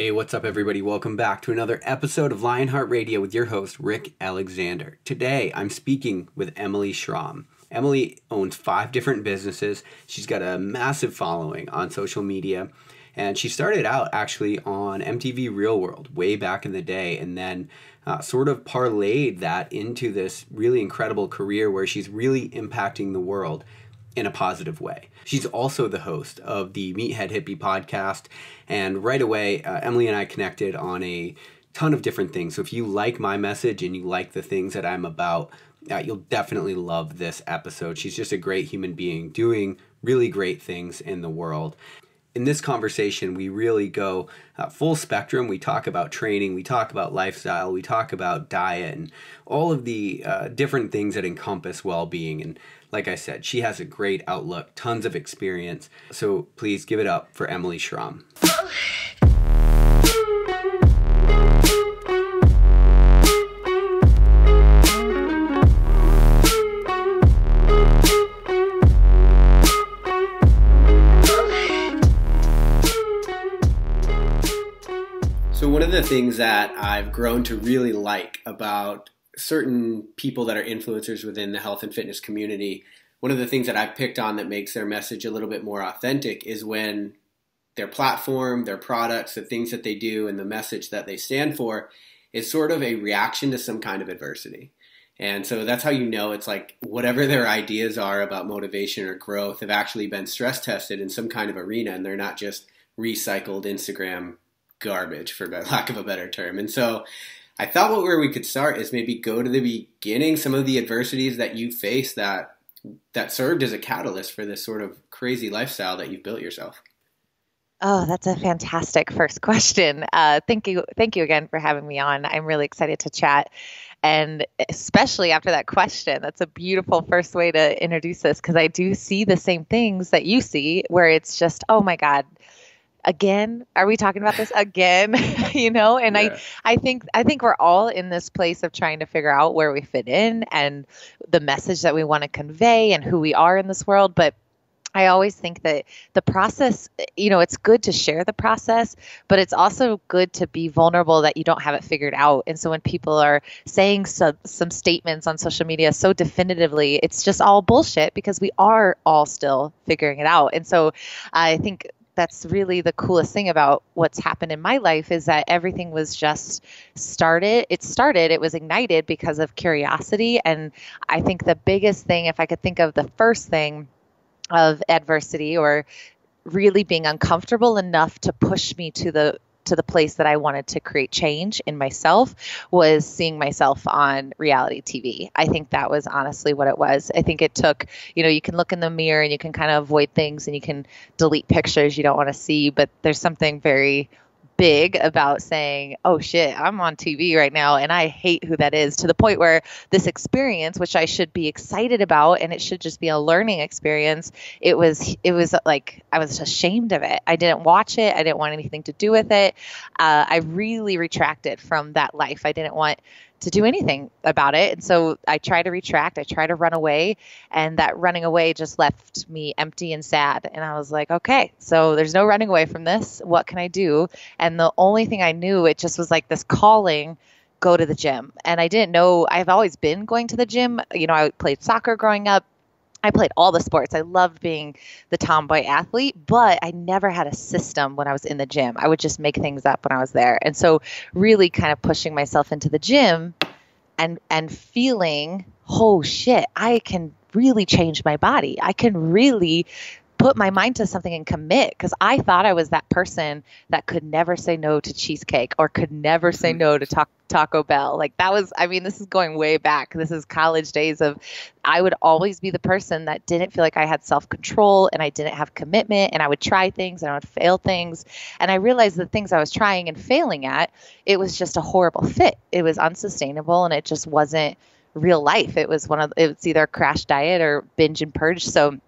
Hey, what's up, everybody? Welcome back to another episode of Lionheart Radio with your host, Rick Alexander. Today, I'm speaking with Emily Schromm. Emily owns five different businesses. She's got a massive following on social media. And she started out actually on MTV Real World way back in the day and then uh, sort of parlayed that into this really incredible career where she's really impacting the world in a positive way. She's also the host of the Meathead Hippie podcast. And right away, uh, Emily and I connected on a ton of different things. So if you like my message and you like the things that I'm about, uh, you'll definitely love this episode. She's just a great human being doing really great things in the world. In this conversation, we really go uh, full spectrum. We talk about training, we talk about lifestyle, we talk about diet, and all of the uh, different things that encompass well being. And like I said, she has a great outlook, tons of experience. So please give it up for Emily Schromm. So, one of the things that I've grown to really like about certain people that are influencers within the health and fitness community, one of the things that I've picked on that makes their message a little bit more authentic is when their platform, their products, the things that they do, and the message that they stand for is sort of a reaction to some kind of adversity. And so that's how you know it's like whatever their ideas are about motivation or growth have actually been stress tested in some kind of arena and they're not just recycled Instagram garbage, for lack of a better term. And so I thought what where we could start is maybe go to the beginning, some of the adversities that you faced that that served as a catalyst for this sort of crazy lifestyle that you've built yourself. Oh, that's a fantastic first question. Uh, thank you, thank you again for having me on. I'm really excited to chat, and especially after that question, that's a beautiful first way to introduce this because I do see the same things that you see, where it's just, oh my God, again are we talking about this again you know and yeah. i i think i think we're all in this place of trying to figure out where we fit in and the message that we want to convey and who we are in this world but I always think that the process, you know, it's good to share the process, but it's also good to be vulnerable that you don't have it figured out. And so when people are saying some, some statements on social media so definitively, it's just all bullshit because we are all still figuring it out. And so I think that's really the coolest thing about what's happened in my life is that everything was just started it started it was ignited because of curiosity. And i think the biggest thing if i could think of the first thing of adversity or really being uncomfortable enough to push me to the to the place that I wanted to create change in myself was seeing myself on reality TV. I think that was honestly what it was. I think it took, you know, you can look in the mirror and you can kind of avoid things and you can delete pictures you don't want to see, but there's something very big about saying, oh shit, I'm on TV right now and I hate who that is to the point where this experience, which I should be excited about and it should just be a learning experience, it was, it was like, I was ashamed of it. I didn't watch it. I didn't want anything to do with it. Uh, I really retracted from that life. I didn't want to do anything about it. And so I try to retract, I try to run away, and that running away just left me empty and sad. And I was like, okay, so there's no running away from this. What can I do? And the only thing I knew, it just was like this calling go to the gym. And I didn't know, I've always been going to the gym. You know, I played soccer growing up. I played all the sports. I loved being the tomboy athlete, but I never had a system when I was in the gym. I would just make things up when I was there. And so really kind of pushing myself into the gym and and feeling, "Oh shit, I can really change my body. I can really put my mind to something and commit because I thought I was that person that could never say no to cheesecake or could never say no to mm-hmm. ta- Taco Bell. Like that was, I mean, this is going way back. This is college days of I would always be the person that didn't feel like I had self control and I didn't have commitment and I would try things and I would fail things. And I realized the things I was trying and failing at, it was just a horrible fit. It was unsustainable and it just wasn't real life. It was one of, it was either crash diet or binge and purge. So,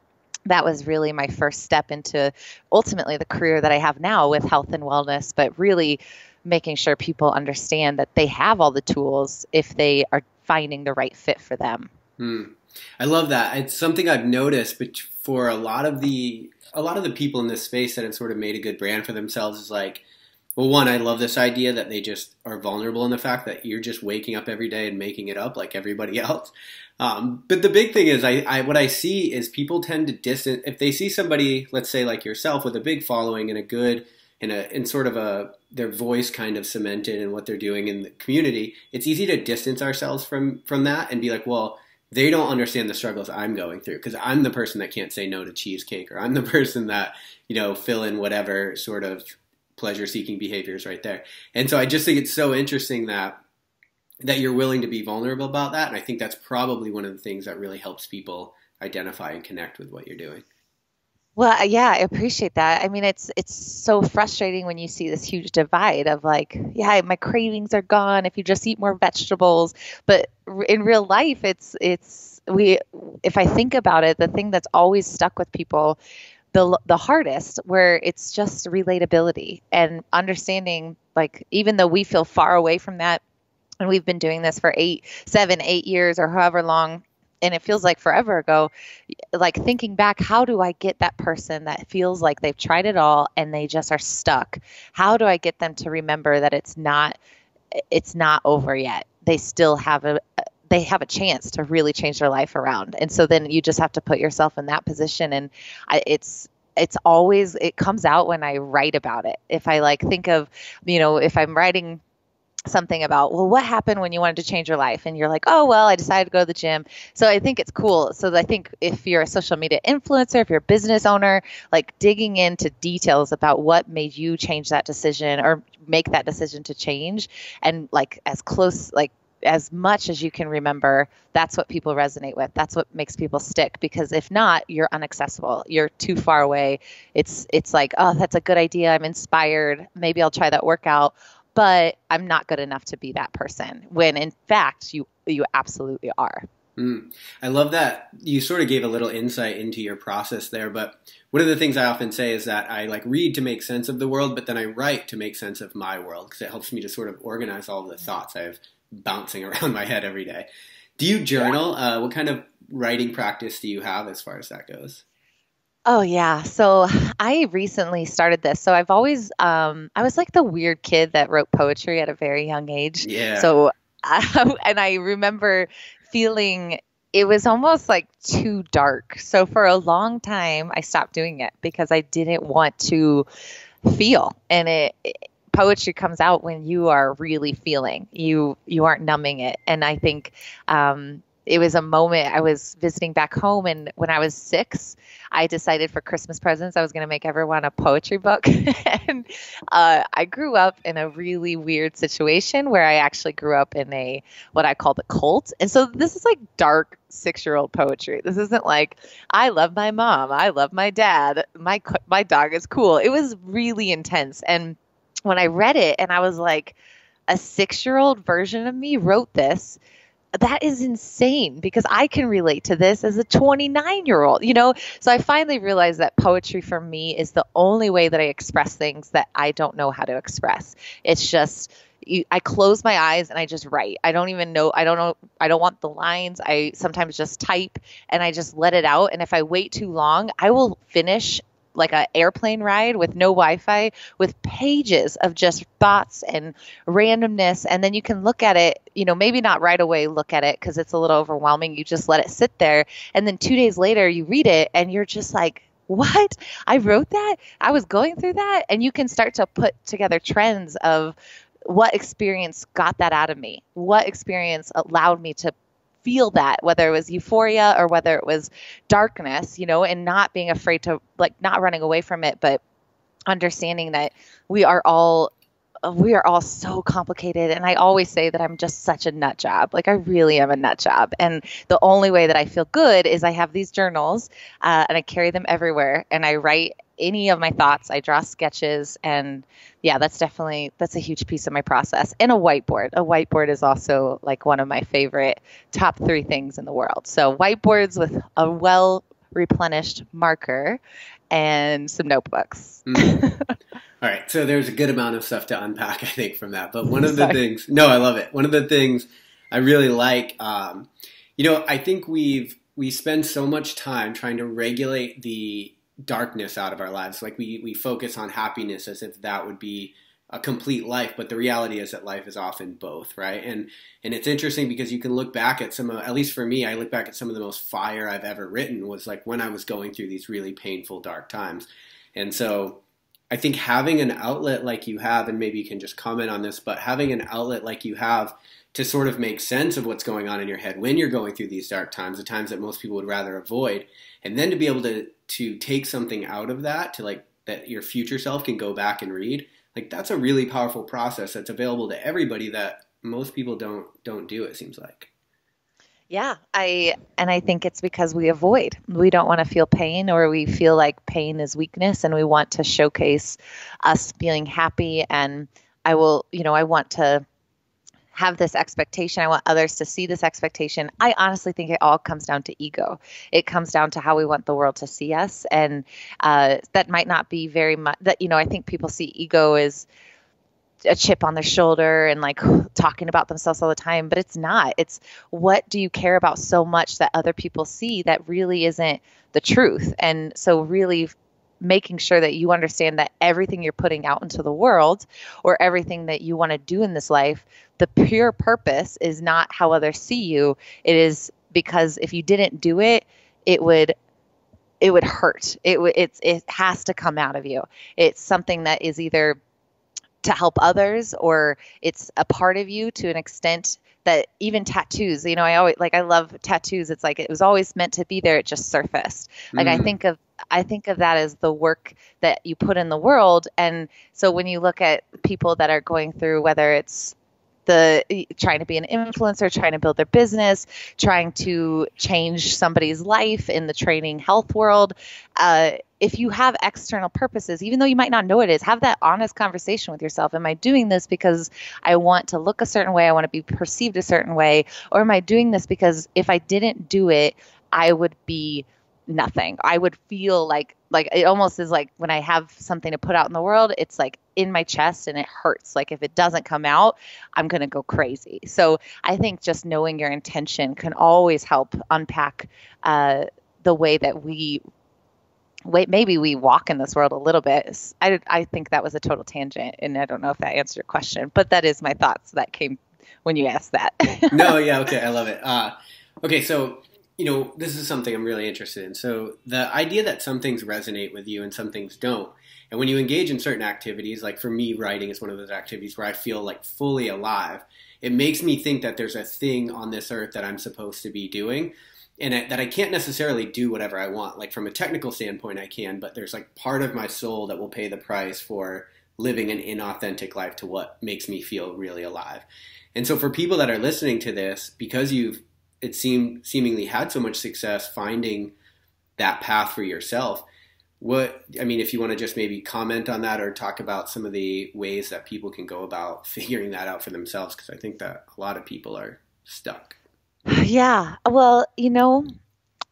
that was really my first step into ultimately the career that I have now with health and wellness, but really making sure people understand that they have all the tools if they are finding the right fit for them. Hmm. I love that. It's something I've noticed, but for a lot of the a lot of the people in this space that have sort of made a good brand for themselves is like Well, one, I love this idea that they just are vulnerable in the fact that you're just waking up every day and making it up like everybody else. Um, but the big thing is, I, I, what I see is people tend to distance if they see somebody, let's say like yourself, with a big following and a good in a in sort of a their voice kind of cemented in what they're doing in the community. It's easy to distance ourselves from from that and be like, well, they don't understand the struggles I'm going through because I'm the person that can't say no to cheesecake or I'm the person that you know fill in whatever sort of pleasure seeking behaviors right there. And so I just think it's so interesting that that you're willing to be vulnerable about that. And I think that's probably one of the things that really helps people identify and connect with what you're doing. Well, uh, yeah, I appreciate that. I mean, it's it's so frustrating when you see this huge divide of like, yeah, my cravings are gone if you just eat more vegetables, but in real life, it's it's we if I think about it, the thing that's always stuck with people the the hardest where it's just relatability and understanding like even though we feel far away from that and we've been doing this for eight seven eight years or however long and it feels like forever ago like thinking back how do i get that person that feels like they've tried it all and they just are stuck how do i get them to remember that it's not it's not over yet they still have a they have a chance to really change their life around. And so then you just have to put yourself in that position. And I, it's, it's always, it comes out when I write about it. If I like think of, you know, if I'm writing something about well what happened when you wanted to change your life and you're like oh well i decided to go to the gym so i think it's cool so i think if you're a social media influencer if you're a business owner like digging into details about what made you change that decision or make that decision to change and like as close like as much as you can remember, that's what people resonate with. That's what makes people stick because if not, you're unaccessible. You're too far away. It's it's like, oh, that's a good idea. I'm inspired. Maybe I'll try that workout, but I'm not good enough to be that person. When in fact, you you absolutely are. Mm. I love that you sort of gave a little insight into your process there. But one of the things I often say is that I like read to make sense of the world, but then I write to make sense of my world because it helps me to sort of organize all the thoughts I have bouncing around my head every day. Do you journal? Yeah. Uh, what kind of writing practice do you have as far as that goes? Oh yeah. So I recently started this. So I've always um I was like the weird kid that wrote poetry at a very young age. Yeah. So and I remember feeling it was almost like too dark. So for a long time I stopped doing it because I didn't want to feel and it poetry comes out when you are really feeling you you aren't numbing it and i think um, it was a moment i was visiting back home and when i was six i decided for christmas presents i was going to make everyone a poetry book. And uh, i grew up in a really weird situation where i actually grew up in a what i call the cult. And so this is like dark six year old poetry. This isn't like i love my mom i love my dad my my dog is cool. It was really intense. And when I read it and I was like, a six year old version of me wrote this. That is insane because I can relate to this as a 29 year old, you know? So I finally realized that poetry for me is the only way that I express things that I don't know how to express. It's just, I close my eyes and I just write. I don't even know. I don't know. I don't want the lines. I sometimes just type and I just let it out. And if I wait too long, I will finish like an airplane ride with no Wi-Fi with pages of just thoughts and randomness. And then you can look at it you know maybe not right away look at it because it's a little overwhelming. You just let it sit there. And then two days later you read it and you're just like what? I wrote that? I was going through that? And you can start to put together trends of what experience got that out of me what experience allowed me to feel that, whether it was euphoria or whether it was darkness, you know, and not being afraid to like not running away from it, but understanding that we are all we are all so complicated. And i always say that i'm just such a nut job. Like i really am a nut job. And the only way that i feel good is i have these journals uh, and i carry them everywhere and i write any of my thoughts. I draw sketches and yeah, that's definitely that's a huge piece of my process. And a whiteboard. A whiteboard is also like one of my favorite top 3 things in the world. So whiteboards with a well replenished marker and some notebooks. mm. All right, so there's a good amount of stuff to unpack, I think, from that. But one of the things, no, I love it. One of the things I really like, um, you know, I think we've we spend so much time trying to regulate the darkness out of our lives. Like we we focus on happiness as if that would be a complete life, but the reality is that life is often both, right? And and it's interesting because you can look back at some of, at least for me, I look back at some of the most fire I've ever written was like when I was going through these really painful, dark times, and so I think having an outlet like you have, and maybe you can just comment on this, but having an outlet like you have to sort of make sense of what's going on in your head when you're going through these dark times, the times that most people would rather avoid, and then to be able to to take something out of that to like that your future self can go back and read like that's a really powerful process that's available to everybody that most people don't don't do it seems like. Yeah i and i think it's because we avoid. We don't want to feel pain or we feel like pain is weakness and we want to showcase us feeling happy and i will you know i want to have this expectation. I want others to see this expectation. I honestly think it all comes down to ego. It comes down to how we want the world to see us. And uh, that might not be very much that, you know, I think people see ego as a chip on their shoulder and like talking about themselves all the time, but it's not. It's what do you care about so much that other people see that really isn't the truth. And so, really making sure that you understand that everything you're putting out into the world or everything that you want to do in this life, the pure purpose is not how others see you. It is because if you didn't do it, it would it would hurt. It it's it has to come out of you. It's something that is either to help others or it's a part of you to an extent that even tattoos you know i always like i love tattoos it's like it was always meant to be there it just surfaced like mm. i think of i think of that as the work that you put in the world and so when you look at people that are going through whether it's the trying to be an influencer, trying to build their business, trying to change somebody's life in the training health world. Uh, if you have external purposes, even though you might not know it is, have that honest conversation with yourself. Am I doing this because I want to look a certain way? I want to be perceived a certain way? Or am I doing this because if I didn't do it, I would be nothing. I would feel like like it almost is like when I have something to put out in the world, it's like in my chest and it hurts. Like if it doesn't come out, I'm going to go crazy. So I think just knowing your intention can always help unpack uh, the way that we wait maybe we walk in this world a little bit I, I think that was a total tangent and i don't know if that answered your question but that is my thoughts that came when you asked that no yeah okay i love it uh, okay so you know, this is something I'm really interested in. So the idea that some things resonate with you and some things don't. And when you engage in certain activities, like for me, writing is one of those activities where I feel like fully alive. It makes me think that there's a thing on this earth that I'm supposed to be doing and that I can't necessarily do whatever I want. Like from a technical standpoint, I can, but there's like part of my soul that will pay the price for living an inauthentic life to what makes me feel really alive. And so for people that are listening to this, because you've it seemed seemingly had so much success finding that path for yourself. What I mean, if you want to just maybe comment on that or talk about some of the ways that people can go about figuring that out for themselves, because I think that a lot of people are stuck. Yeah. Well, you know,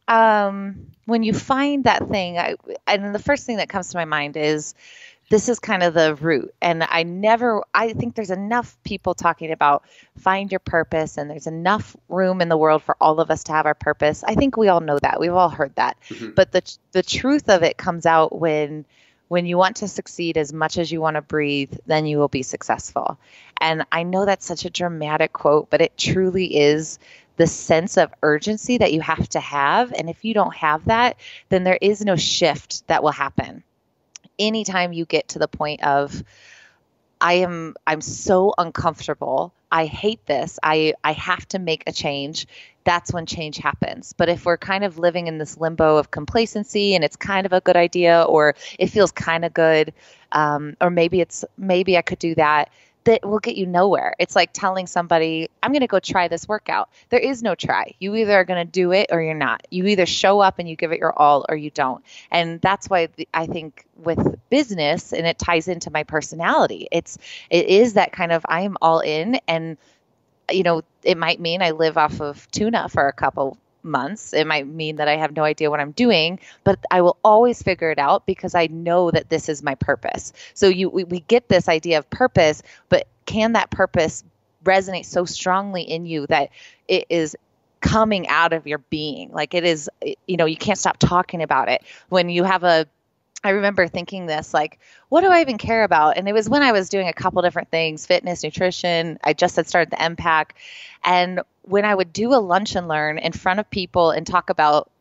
um, when you find that thing, I, and the first thing that comes to my mind is this is kind of the root. And I never, I think there's enough people talking about find your purpose, and there's enough room in the world for all of us to have our purpose. I think we all know that. We've all heard that. Mm-hmm. But the the truth of it comes out when when you want to succeed as much as you want to breathe, then you will be successful. And I know that's such a dramatic quote, but it truly is the sense of urgency that you have to have. And if you don't have that, then there is no shift that will happen anytime you get to the point of I am I'm so uncomfortable. I hate this. I I have to make a change. That's when change happens. But if we're kind of living in this limbo of complacency and it's kind of a good idea or it feels kind of good, um, or maybe it's maybe I could do that, that will get you nowhere. It's like telling somebody, I'm going to go try this workout. There is no try. You either are going to do it or you're not. You either show up and you give it your all or you don't. And that's why I think with business and it ties into my personality. It's it is that kind of I am all in and you know, it might mean I live off of tuna for a couple months. It might mean that I have no idea what I'm doing, but I will always figure it out because I know that this is my purpose. So you we, we get this idea of purpose, but can that purpose resonate so strongly in you that it is coming out of your being? Like it is you know, you can't stop talking about it. When you have a I remember thinking this like, what do I even care about? And it was when I was doing a couple different things fitness, nutrition. I just had started the MPAC. And when I would do a lunch and learn in front of people and talk about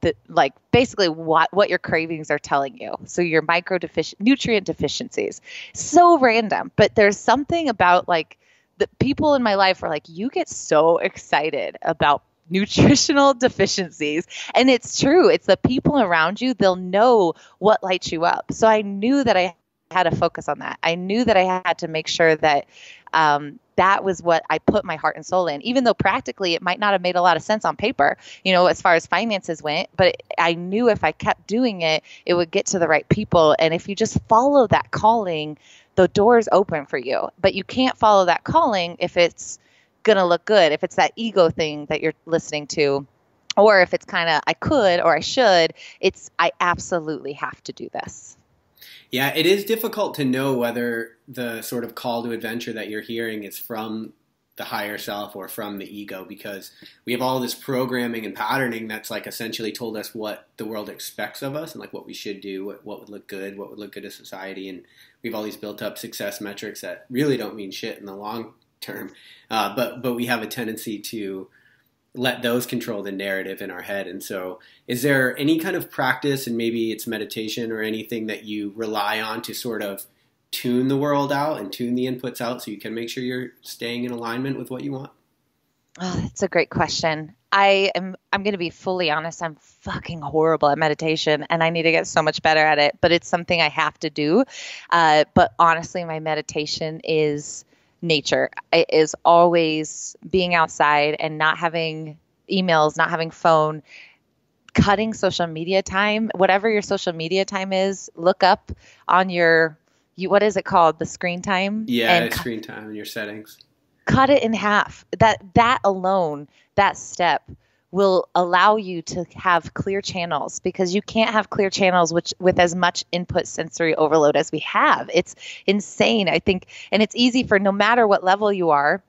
the, like basically what what your cravings are telling you. So your micro defici- nutrient deficiencies. So random, but there's something about like the people in my life were like you get so excited about nutritional deficiencies. And it's true. It's the people around you, they'll know what lights you up. So I knew that I had to focus on that. I knew that I had to make sure that um, that was what I put my heart and soul in, even though practically it might not have made a lot of sense on paper, you know, as far as finances went. But I knew if I kept doing it, it would get to the right people. And if you just follow that calling, the doors open for you. But you can't follow that calling if it's going to look good if it's that ego thing that you're listening to or if it's kind of I could or I should, it's I absolutely have to do this. Yeah, it is difficult to know whether the sort of call to adventure that you're hearing is from the higher self or from the ego because we have all this programming and patterning that's like essentially told us what the world expects of us and like what we should do, what, what would look good, what would look good to society. And we have all these built up success metrics that really don't mean shit in the long term. Uh, but but we have a tendency to let those control the narrative in our head. And so, is there any kind of practice, and maybe it's meditation or anything that you rely on to sort of tune the world out and tune the inputs out so you can make sure you're staying in alignment with what you want? Oh, that's a great question. I am I'm going to be fully honest, I'm fucking horrible at meditation and I need to get so much better at it, but it's something I have to do. Uh, but honestly, my meditation is nature it is always being outside and not having emails, not having phone, cutting social media time, whatever your social media time is, look up on your you what is it called? The screen time? Yeah, and screen time in your settings. Cut it in half. That that alone, that step will allow you to have clear channels because you can't have clear channels which with as much input sensory overload as we have. It's insane, I think, and it's easy for no matter what level you are,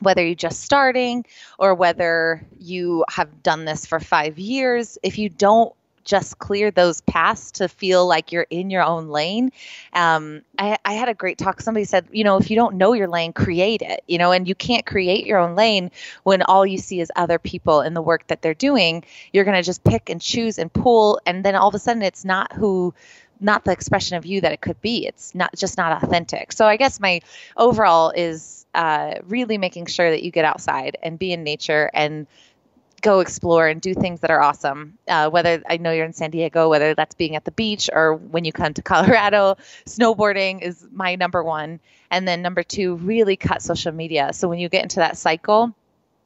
whether you're just starting or whether you have done this for 5 years, if you don't just clear those paths to feel like you're in your own lane. Um, I, I, had a great talk. Somebody said, you know, if you don't know your lane, create it, you know, and you can't create your own lane when all you see is other people and the work that they're doing. You're going to just pick and choose and pull. And then all of a sudden, it's not who not the expression of you that it could be. It's not just not authentic. So I guess my overall is uh, really making sure that you get outside and be in nature and go explore and do things that are awesome. Uh, whether I know you're in San Diego, whether that's being at the beach or when you come to Colorado, snowboarding is my number one. And then number two, really cut social media. So when you get into that cycle,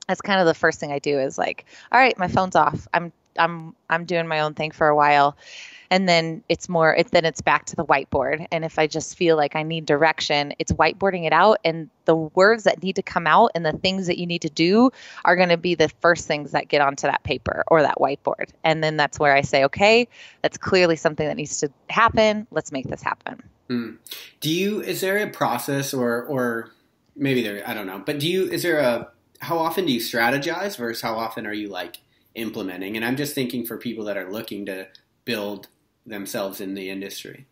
that's kind of the first thing I do is like, all right, my phone's off. I'm I'm I'm doing my own thing for a while and then it's more it, then it's back to the whiteboard. And if i just feel like i need direction it's whiteboarding it out. And the words that need to come out and the things that you need to do are going to be the first things that get onto that paper or that whiteboard. And then that's where i say okay that's clearly something that needs to happen. Let's make this happen. Mm. do you is there a process or or maybe there i don't know but do you is there a how often do you strategize versus how often are you like implementing? And i'm just thinking for people that are looking to build themselves in the industry.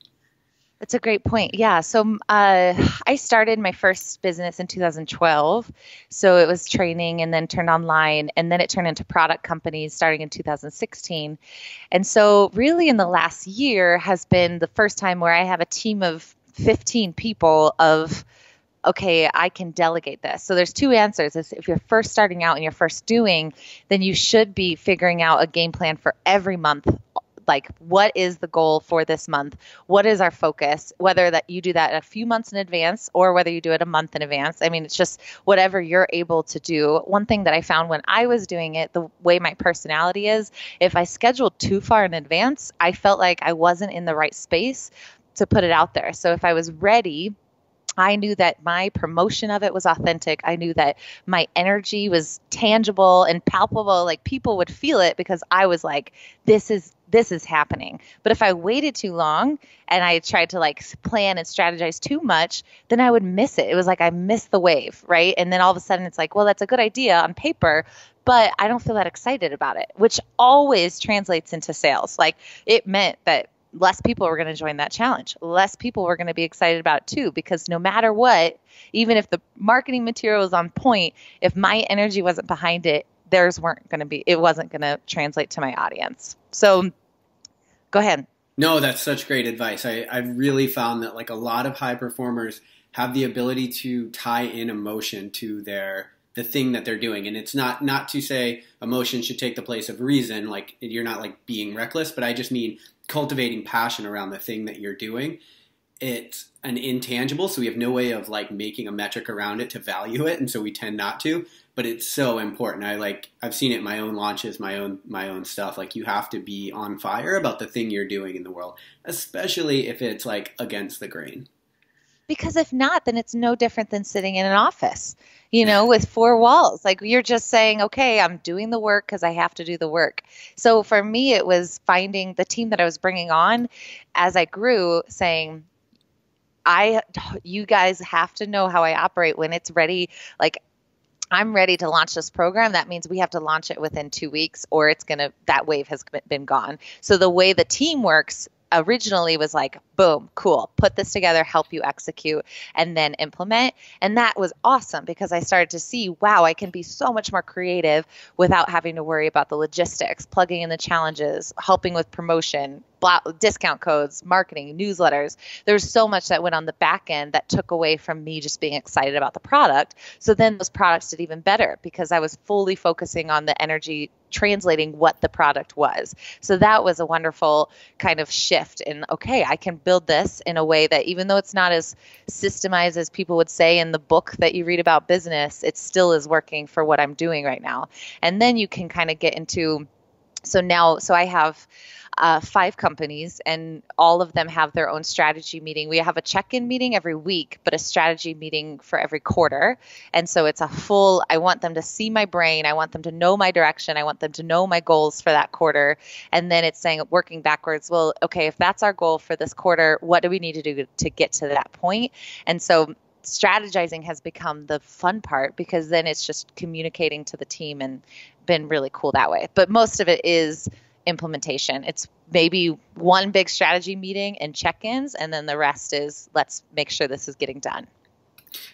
That's a great point. Yeah. So uh, I started my first business in 2012. So it was training and then turned online. And then it turned into product companies starting in 2016. And so, really, in the last year has been the first time where I have a team of 15 people of, okay, I can delegate this. So there's two answers. If you're first starting out and you're first doing, then you should be figuring out a game plan for every month like what is the goal for this month? What is our focus? Whether that you do that a few months in advance or whether you do it a month in advance. I mean it's just whatever you're able to do. One thing that i found when i was doing it the way my personality is if i scheduled too far in advance i felt like i wasn't in the right space to put it out there. So if i was ready I knew that my promotion of it was authentic. I knew that my energy was tangible and palpable. Like people would feel it because I was like, this is this is happening. But if I waited too long and I tried to like plan and strategize too much, then I would miss it. It was like I missed the wave, right? And then all of a sudden it's like, well, that's a good idea on paper, but I don't feel that excited about it, which always translates into sales. Like it meant that less people were going to join that challenge. Less people were going to be excited about it too, because no matter what, even if the marketing material was on point, if my energy wasn't behind it, theirs weren't going to be, it wasn't going to translate to my audience. So go ahead. No, that's such great advice. I, I've really found that like a lot of high performers have the ability to tie in emotion to their the thing that they're doing and it's not not to say emotion should take the place of reason like you're not like being reckless but i just mean cultivating passion around the thing that you're doing it's an intangible so we have no way of like making a metric around it to value it and so we tend not to but it's so important. I like i've seen it in my own launches my own my own stuff like you have to be on fire about the thing you're doing in the world especially if it's like against the grain because if not then it's no different than sitting in an office you know with four walls. Like you're just saying okay i'm doing the work because i have to do the work. So for me it was finding the team that i was bringing on as i grew saying i you guys have to know how i operate. When it's ready like I'm ready to launch this program, that means we have to launch it within two weeks or it's going to, that wave has been gone. So the way the team works originally was like, boom, cool, put this together, help you execute, and then implement. And that was awesome because I started to see, wow, I can be so much more creative without having to worry about the logistics, plugging in the challenges, helping with promotion, discount codes, marketing, newsletters. There's so much that went on the back end that took away from me just being excited about the product. So then those products did even better because I was fully focusing on the energy translating what the product was. So that was a wonderful kind of shift in okay, I can build this in a way that even though it's not as systemized as people would say in the book that you read about business, it still is working for what I'm doing right now. And then you can kind of get into so now so I have uh, five companies, and all of them have their own strategy meeting. We have a check in meeting every week, but a strategy meeting for every quarter. And so it's a full, I want them to see my brain. I want them to know my direction. I want them to know my goals for that quarter. And then it's saying, working backwards, well, okay, if that's our goal for this quarter, what do we need to do to get to that point? And so strategizing has become the fun part because then it's just communicating to the team and been really cool that way. But most of it is implementation. It's maybe one big strategy meeting and check-ins and then the rest is let's make sure this is getting done.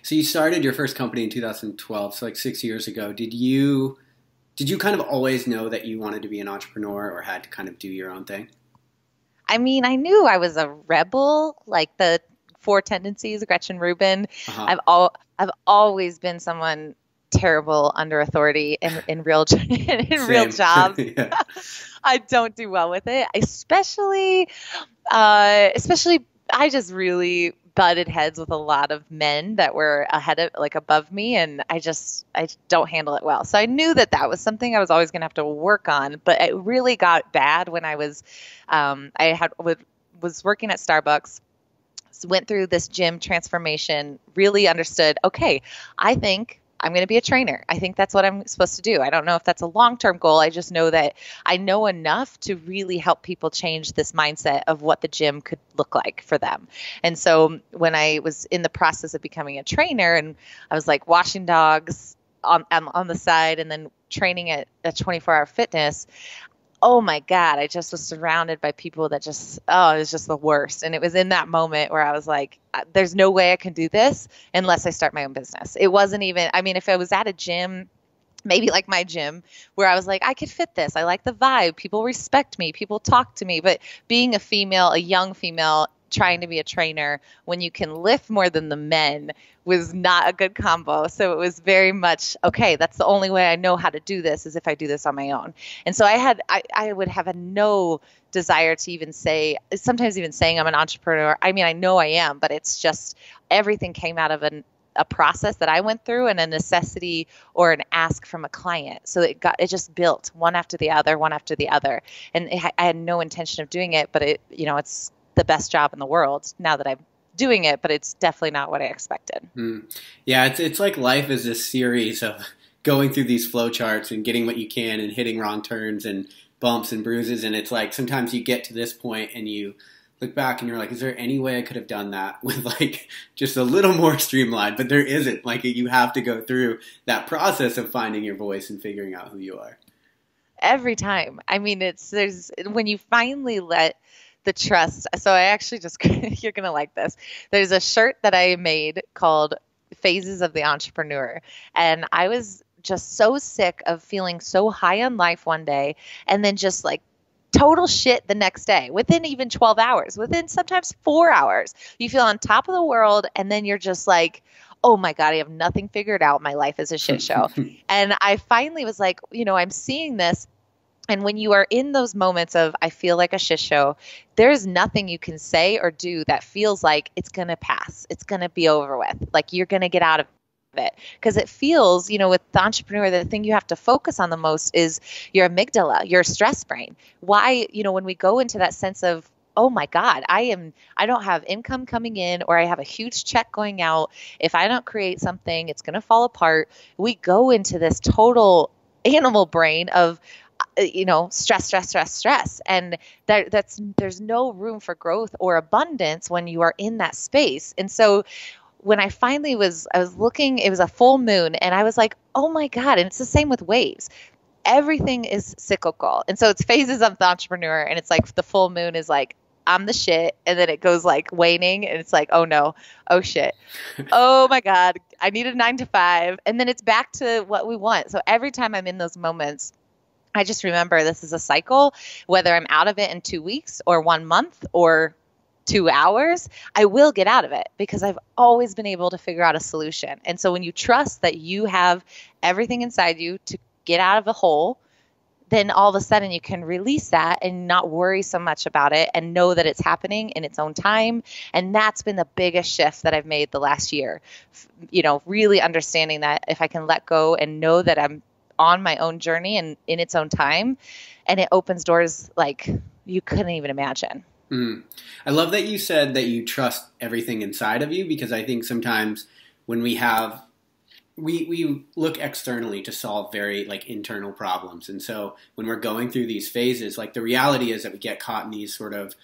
So you started your first company in 2012, so like 6 years ago. Did you did you kind of always know that you wanted to be an entrepreneur or had to kind of do your own thing? I mean, I knew I was a rebel, like the four tendencies, Gretchen Rubin. Uh-huh. I've all I've always been someone terrible under authority in, in real in real jobs. I don't do well with it, especially uh, especially I just really butted heads with a lot of men that were ahead of like above me and I just I don't handle it well. So I knew that that was something I was always going to have to work on, but it really got bad when I was um, I had was working at Starbucks went through this gym transformation, really understood, okay, I think I'm going to be a trainer. I think that's what I'm supposed to do. I don't know if that's a long term goal. I just know that I know enough to really help people change this mindset of what the gym could look like for them. And so um, when I was in the process of becoming a trainer and I was like washing dogs on, um, on the side and then training at a 24 hour fitness, oh my god i just was surrounded by people that just oh it was just the worst. And it was in that moment where i was like there's no way i can do this unless i start my own business. It wasn't even i mean if i was at a gym maybe like my gym where i was like i could fit this. I like the vibe. People respect me. People talk to me. But being a female a young female trying to be a trainer when you can lift more than the men was not a good combo. So it was very much okay. That's the only way I know how to do this is if I do this on my own. And so I had I, I would have a no desire to even say sometimes even saying I'm an entrepreneur. I mean I know I am, but it's just everything came out of an a process that I went through and a necessity or an ask from a client. So it got it just built one after the other, one after the other, and it, I had no intention of doing it, but it you know it's the best job in the world now that I'm doing it, but it's definitely not what I expected. Mm. Yeah, it's it's like life is a series of going through these flowcharts and getting what you can and hitting wrong turns and bumps and bruises and it's like sometimes you get to this point and you look back and you're like is there any way I could have done that with like just a little more streamlined but there isn't like you have to go through that process of finding your voice and figuring out who you are every time i mean it's there's when you finally let the trust. So I actually just you're gonna like this. There's a shirt that I made called Phases of the Entrepreneur, and I was just so sick of feeling so high on life one day and then just like total shit the next day within even 12 hours within sometimes four hours you feel on top of the world and then you're just like oh my god i have nothing figured out my life is a shit show and i finally was like you know i'm seeing this and when you are in those moments of i feel like a shit show there's nothing you can say or do that feels like it's going to pass it's going to be over with like you're going to get out of it. Because it feels, you know, with the entrepreneur, the thing you have to focus on the most is your amygdala, your stress brain. Why, you know, when we go into that sense of, oh my god i am i don't have income coming in or i have a huge check going out. If i don't create something it's going to fall apart. We go into this total animal brain of Uh, you know stress stress stress stress and that that's there's no room for growth or abundance when you are in that space and so when I finally was, I was looking, it was a full moon, and I was like, oh my God. And it's the same with waves. Everything is cyclical. And so it's phases of the entrepreneur, and it's like the full moon is like, I'm the shit. And then it goes like waning, and it's like, oh no, oh shit. oh my God, I need a nine to five. And then it's back to what we want. So every time I'm in those moments, I just remember this is a cycle, whether I'm out of it in two weeks or one month or two hours, I will get out of it because I've always been able to figure out a solution. And so when you trust that you have everything inside you to get out of a hole, then all of a sudden you can release that and not worry so much about it and know that it's happening in its own time. And that's been the biggest shift that I've made the last year. You know, really understanding that if I can let go and know that I'm on my own journey and in its own time, and it opens doors like you couldn't even imagine. Mm. I love that you said that you trust everything inside of you because I think sometimes when we have we we look externally to solve very like internal problems and so when we're going through these phases like the reality is that we get caught in these sort of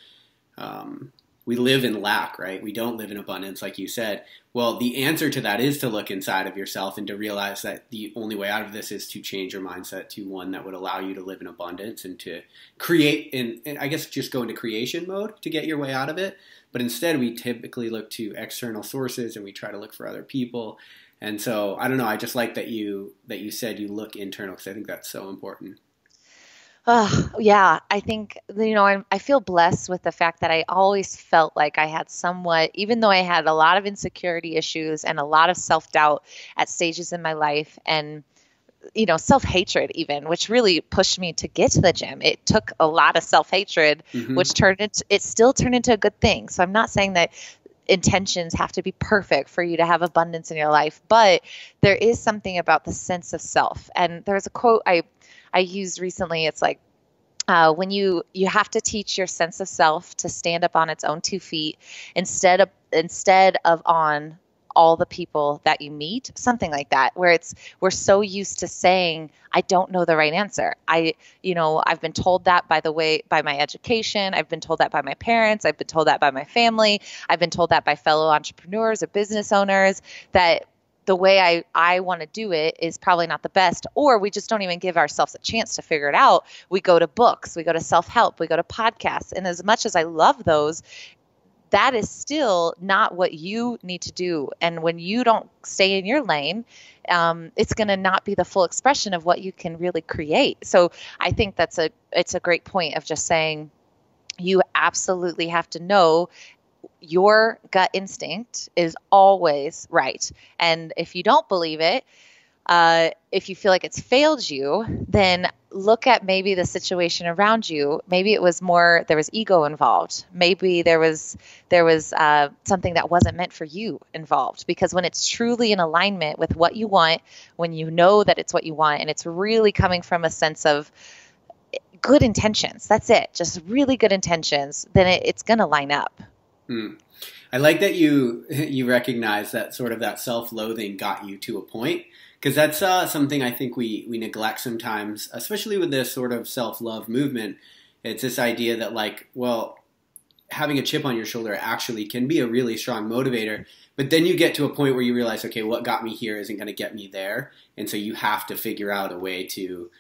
um, we live in lack, right? We don't live in abundance, like you said. Well, the answer to that is to look inside of yourself and to realize that the only way out of this is to change your mindset to one that would allow you to live in abundance and to create, and, and I guess just go into creation mode to get your way out of it. But instead, we typically look to external sources and we try to look for other people. And so, I don't know. I just like that you that you said you look internal because I think that's so important. Oh, yeah, I think you know I'm, I feel blessed with the fact that I always felt like I had somewhat, even though I had a lot of insecurity issues and a lot of self doubt at stages in my life, and you know self hatred even, which really pushed me to get to the gym. It took a lot of self hatred, mm-hmm. which turned into it still turned into a good thing. So I'm not saying that intentions have to be perfect for you to have abundance in your life but there is something about the sense of self and there's a quote i I used recently. It's like uh, when you you have to teach your sense of self to stand up on its own two feet instead of instead of on all the people that you meet something like that where it's we're so used to saying i don't know the right answer i you know i've been told that by the way by my education i've been told that by my parents i've been told that by my family i've been told that by fellow entrepreneurs or business owners that the way I, I want to do it is probably not the best, or we just don't even give ourselves a chance to figure it out. We go to books, we go to self help, we go to podcasts. And as much as I love those, that is still not what you need to do. And when you don't stay in your lane, um, it's going to not be the full expression of what you can really create. So I think that's a it's a great point of just saying you absolutely have to know your gut instinct is always right. And if you don't believe it, uh, if you feel like it's failed you, then look at maybe the situation around you. Maybe it was more there was ego involved. Maybe there was there was uh, something that wasn't meant for you involved. Because when it's truly in alignment with what you want, when you know that it's what you want, and it's really coming from a sense of good intentions. That's it. Just really good intentions. Then it, it's going to line up. Hmm. I like that you you recognize that sort of that self-loathing got you to a point because that's uh, something I think we we neglect sometimes, especially with this sort of self-love movement. It's this idea that like, well, having a chip on your shoulder actually can be a really strong motivator. But then you get to a point where you realize, okay, what got me here isn't going to get me there, and so you have to figure out a way to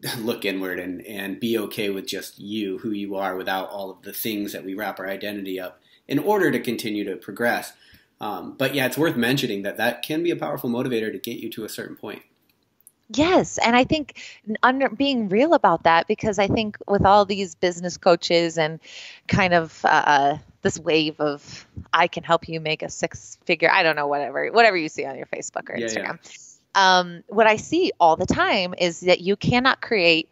look inward and, and be okay with just you, who you are, without all of the things that we wrap our identity up in order to continue to progress. Um, but yeah, it's worth mentioning that that can be a powerful motivator to get you to a certain point. Yes, and I think under being real about that because I think with all these business coaches and kind of uh, this wave of I can help you make a six figure I don't know whatever whatever you see on your Facebook or Instagram. Yeah, yeah. Um, what I see all the time is that you cannot create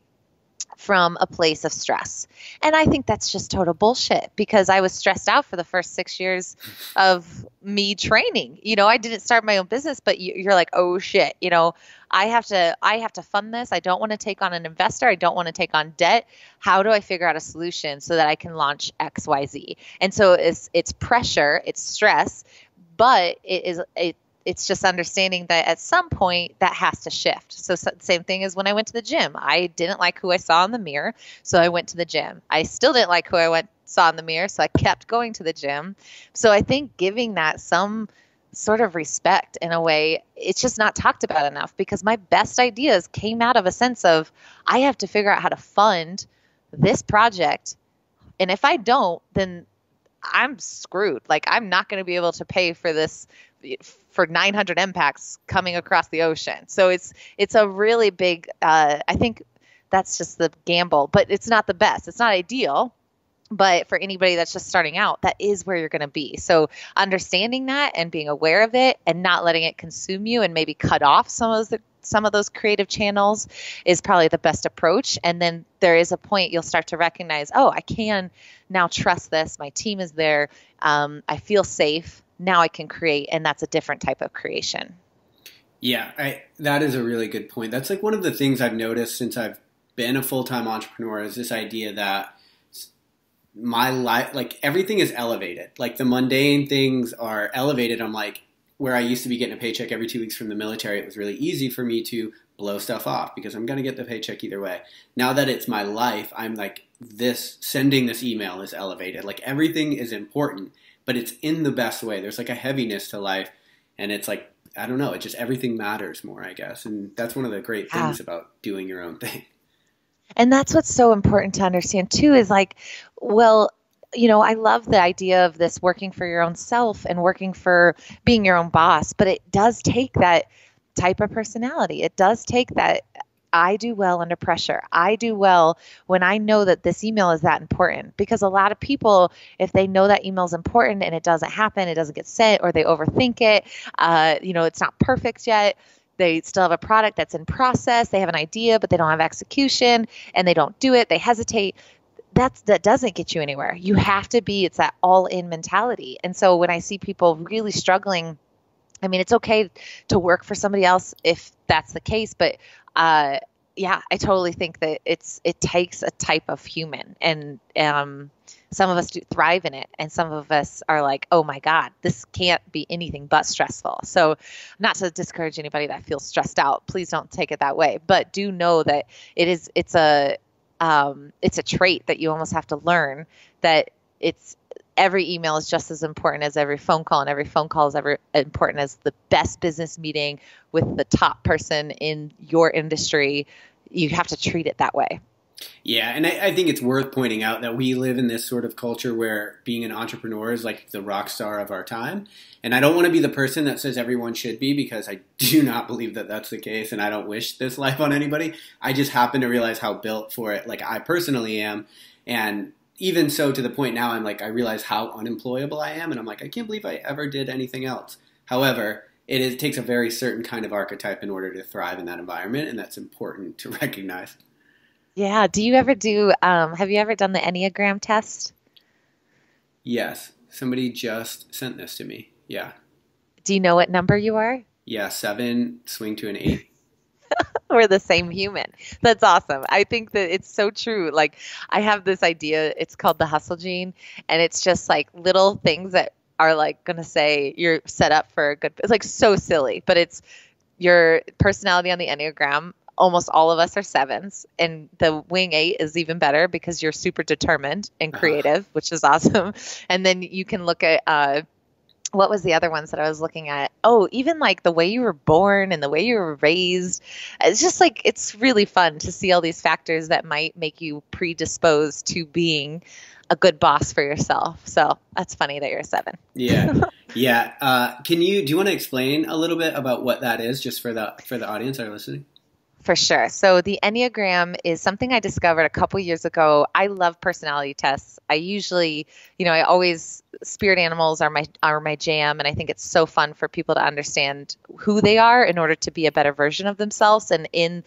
from a place of stress. And I think that's just total bullshit because I was stressed out for the first six years of me training. You know, I didn't start my own business, but you're like, oh shit, you know, I have to I have to fund this. I don't want to take on an investor. I don't want to take on debt. How do I figure out a solution so that I can launch XYZ? And so it's it's pressure, it's stress, but it is it it's just understanding that at some point that has to shift. So, same thing as when I went to the gym. I didn't like who I saw in the mirror, so I went to the gym. I still didn't like who I went saw in the mirror, so I kept going to the gym. So I think giving that some sort of respect in a way, it's just not talked about enough because my best ideas came out of a sense of I have to figure out how to fund this project. And if I don't, then I'm screwed. Like I'm not going to be able to pay for this for 900 MPACs coming across the ocean. So it's it's a really big. Uh, I think that's just the gamble, but it's not the best. It's not ideal. But for anybody that's just starting out, that is where you're going to be. So understanding that and being aware of it and not letting it consume you and maybe cut off some of the some of those creative channels is probably the best approach. And then there is a point you'll start to recognize, oh, I can now trust this. My team is there. Um, I feel safe now I can create, and that's a different type of creation. Yeah, I, that is a really good point. That's like one of the things I've noticed since I've been a full time entrepreneur is this idea that my life, like everything is elevated. Like the mundane things are elevated. I'm like, where I used to be getting a paycheck every two weeks from the military, it was really easy for me to blow stuff off because I'm going to get the paycheck either way. Now that it's my life, I'm like, this sending this email is elevated. Like everything is important but it's in the best way. There's like a heaviness to life, and it's like I don't know. It just everything matters more, I guess, and that's one of the great yeah. things about doing your own thing. And that's what's so important to understand too. Is like, well, you know, I love the idea of this working for your own self and working for being your own boss, but it does take that type of personality. It does take that I do well under pressure. I do well when I know that this email is that important because a lot of people, if they know that email is important and it doesn't happen, it doesn't get sent, or they overthink it, uh, you know, it's not perfect yet. They still have a product that's in process. They have an idea, but they don't have execution and they don't do it. They hesitate that's that doesn't get you anywhere. You have to be it's that all in mentality. And so when I see people really struggling I mean, it's okay to work for somebody else if that's the case, but uh, yeah, I totally think that it's it takes a type of human, and um, some of us do thrive in it, and some of us are like, oh my god, this can't be anything but stressful. So, not to discourage anybody that feels stressed out, please don't take it that way, but do know that it is it's a um, it's a trait that you almost have to learn that it's every email is just as important as every phone call, and every phone call is ever important as the best business meeting with the top person in your industry. You have to treat it that way. Yeah, and I, I, think it's worth pointing out that we live in this sort of culture where being an entrepreneur is like the rock star of our time. And I don't want to be the person that says everyone should be because I do not believe that that's the case, and I don't wish this life on anybody. I just happen to realize how built for it, like I personally am, and even so to the point now I'm like I realize how unemployable I am and I'm like I can't believe I ever did anything else. However, it, is, it takes a very certain kind of archetype in order to thrive in that environment and that's important to recognize. Yeah, do you ever do um, have you ever done the Enneagram test? Yes. Somebody just sent this to me. Yeah. Do you know what number you are? Yeah, 7 swing to an 8. we're the same human. That's awesome. I think that it's so true. Like I have this idea, it's called the hustle gene, and it's just like little things that are like going to say you're set up for a good it's like so silly, but it's your personality on the Enneagram almost all of us are sevens and the wing eight is even better because you're super determined and creative which is awesome and then you can look at uh, what was the other ones that I was looking at? Oh, even like the way you were born and the way you were raised. It's just like it's really fun to see all these factors that might make you predisposed to being a good boss for yourself. So that's funny that you're a seven. Yeah, yeah. Uh, can you do you want to explain a little bit about what that is, just for the for the audience that are listening? For sure. So the Enneagram is something I discovered a couple years ago. I love personality tests. I usually, you know, I always spirit animals are my are my jam and I think it's so fun for people to understand who they are in order to be a better version of themselves and in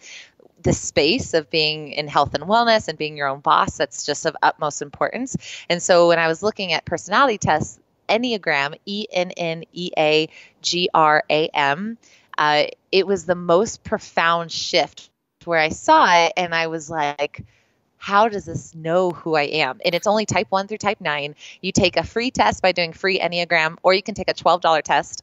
the space of being in health and wellness and being your own boss that's just of utmost importance. And so when I was looking at personality tests, Enneagram, E N N E A G R A M, uh, it was the most profound shift where I saw it and I was like, how does this know who I am? And it's only type one through type nine. You take a free test by doing free Enneagram, or you can take a $12 test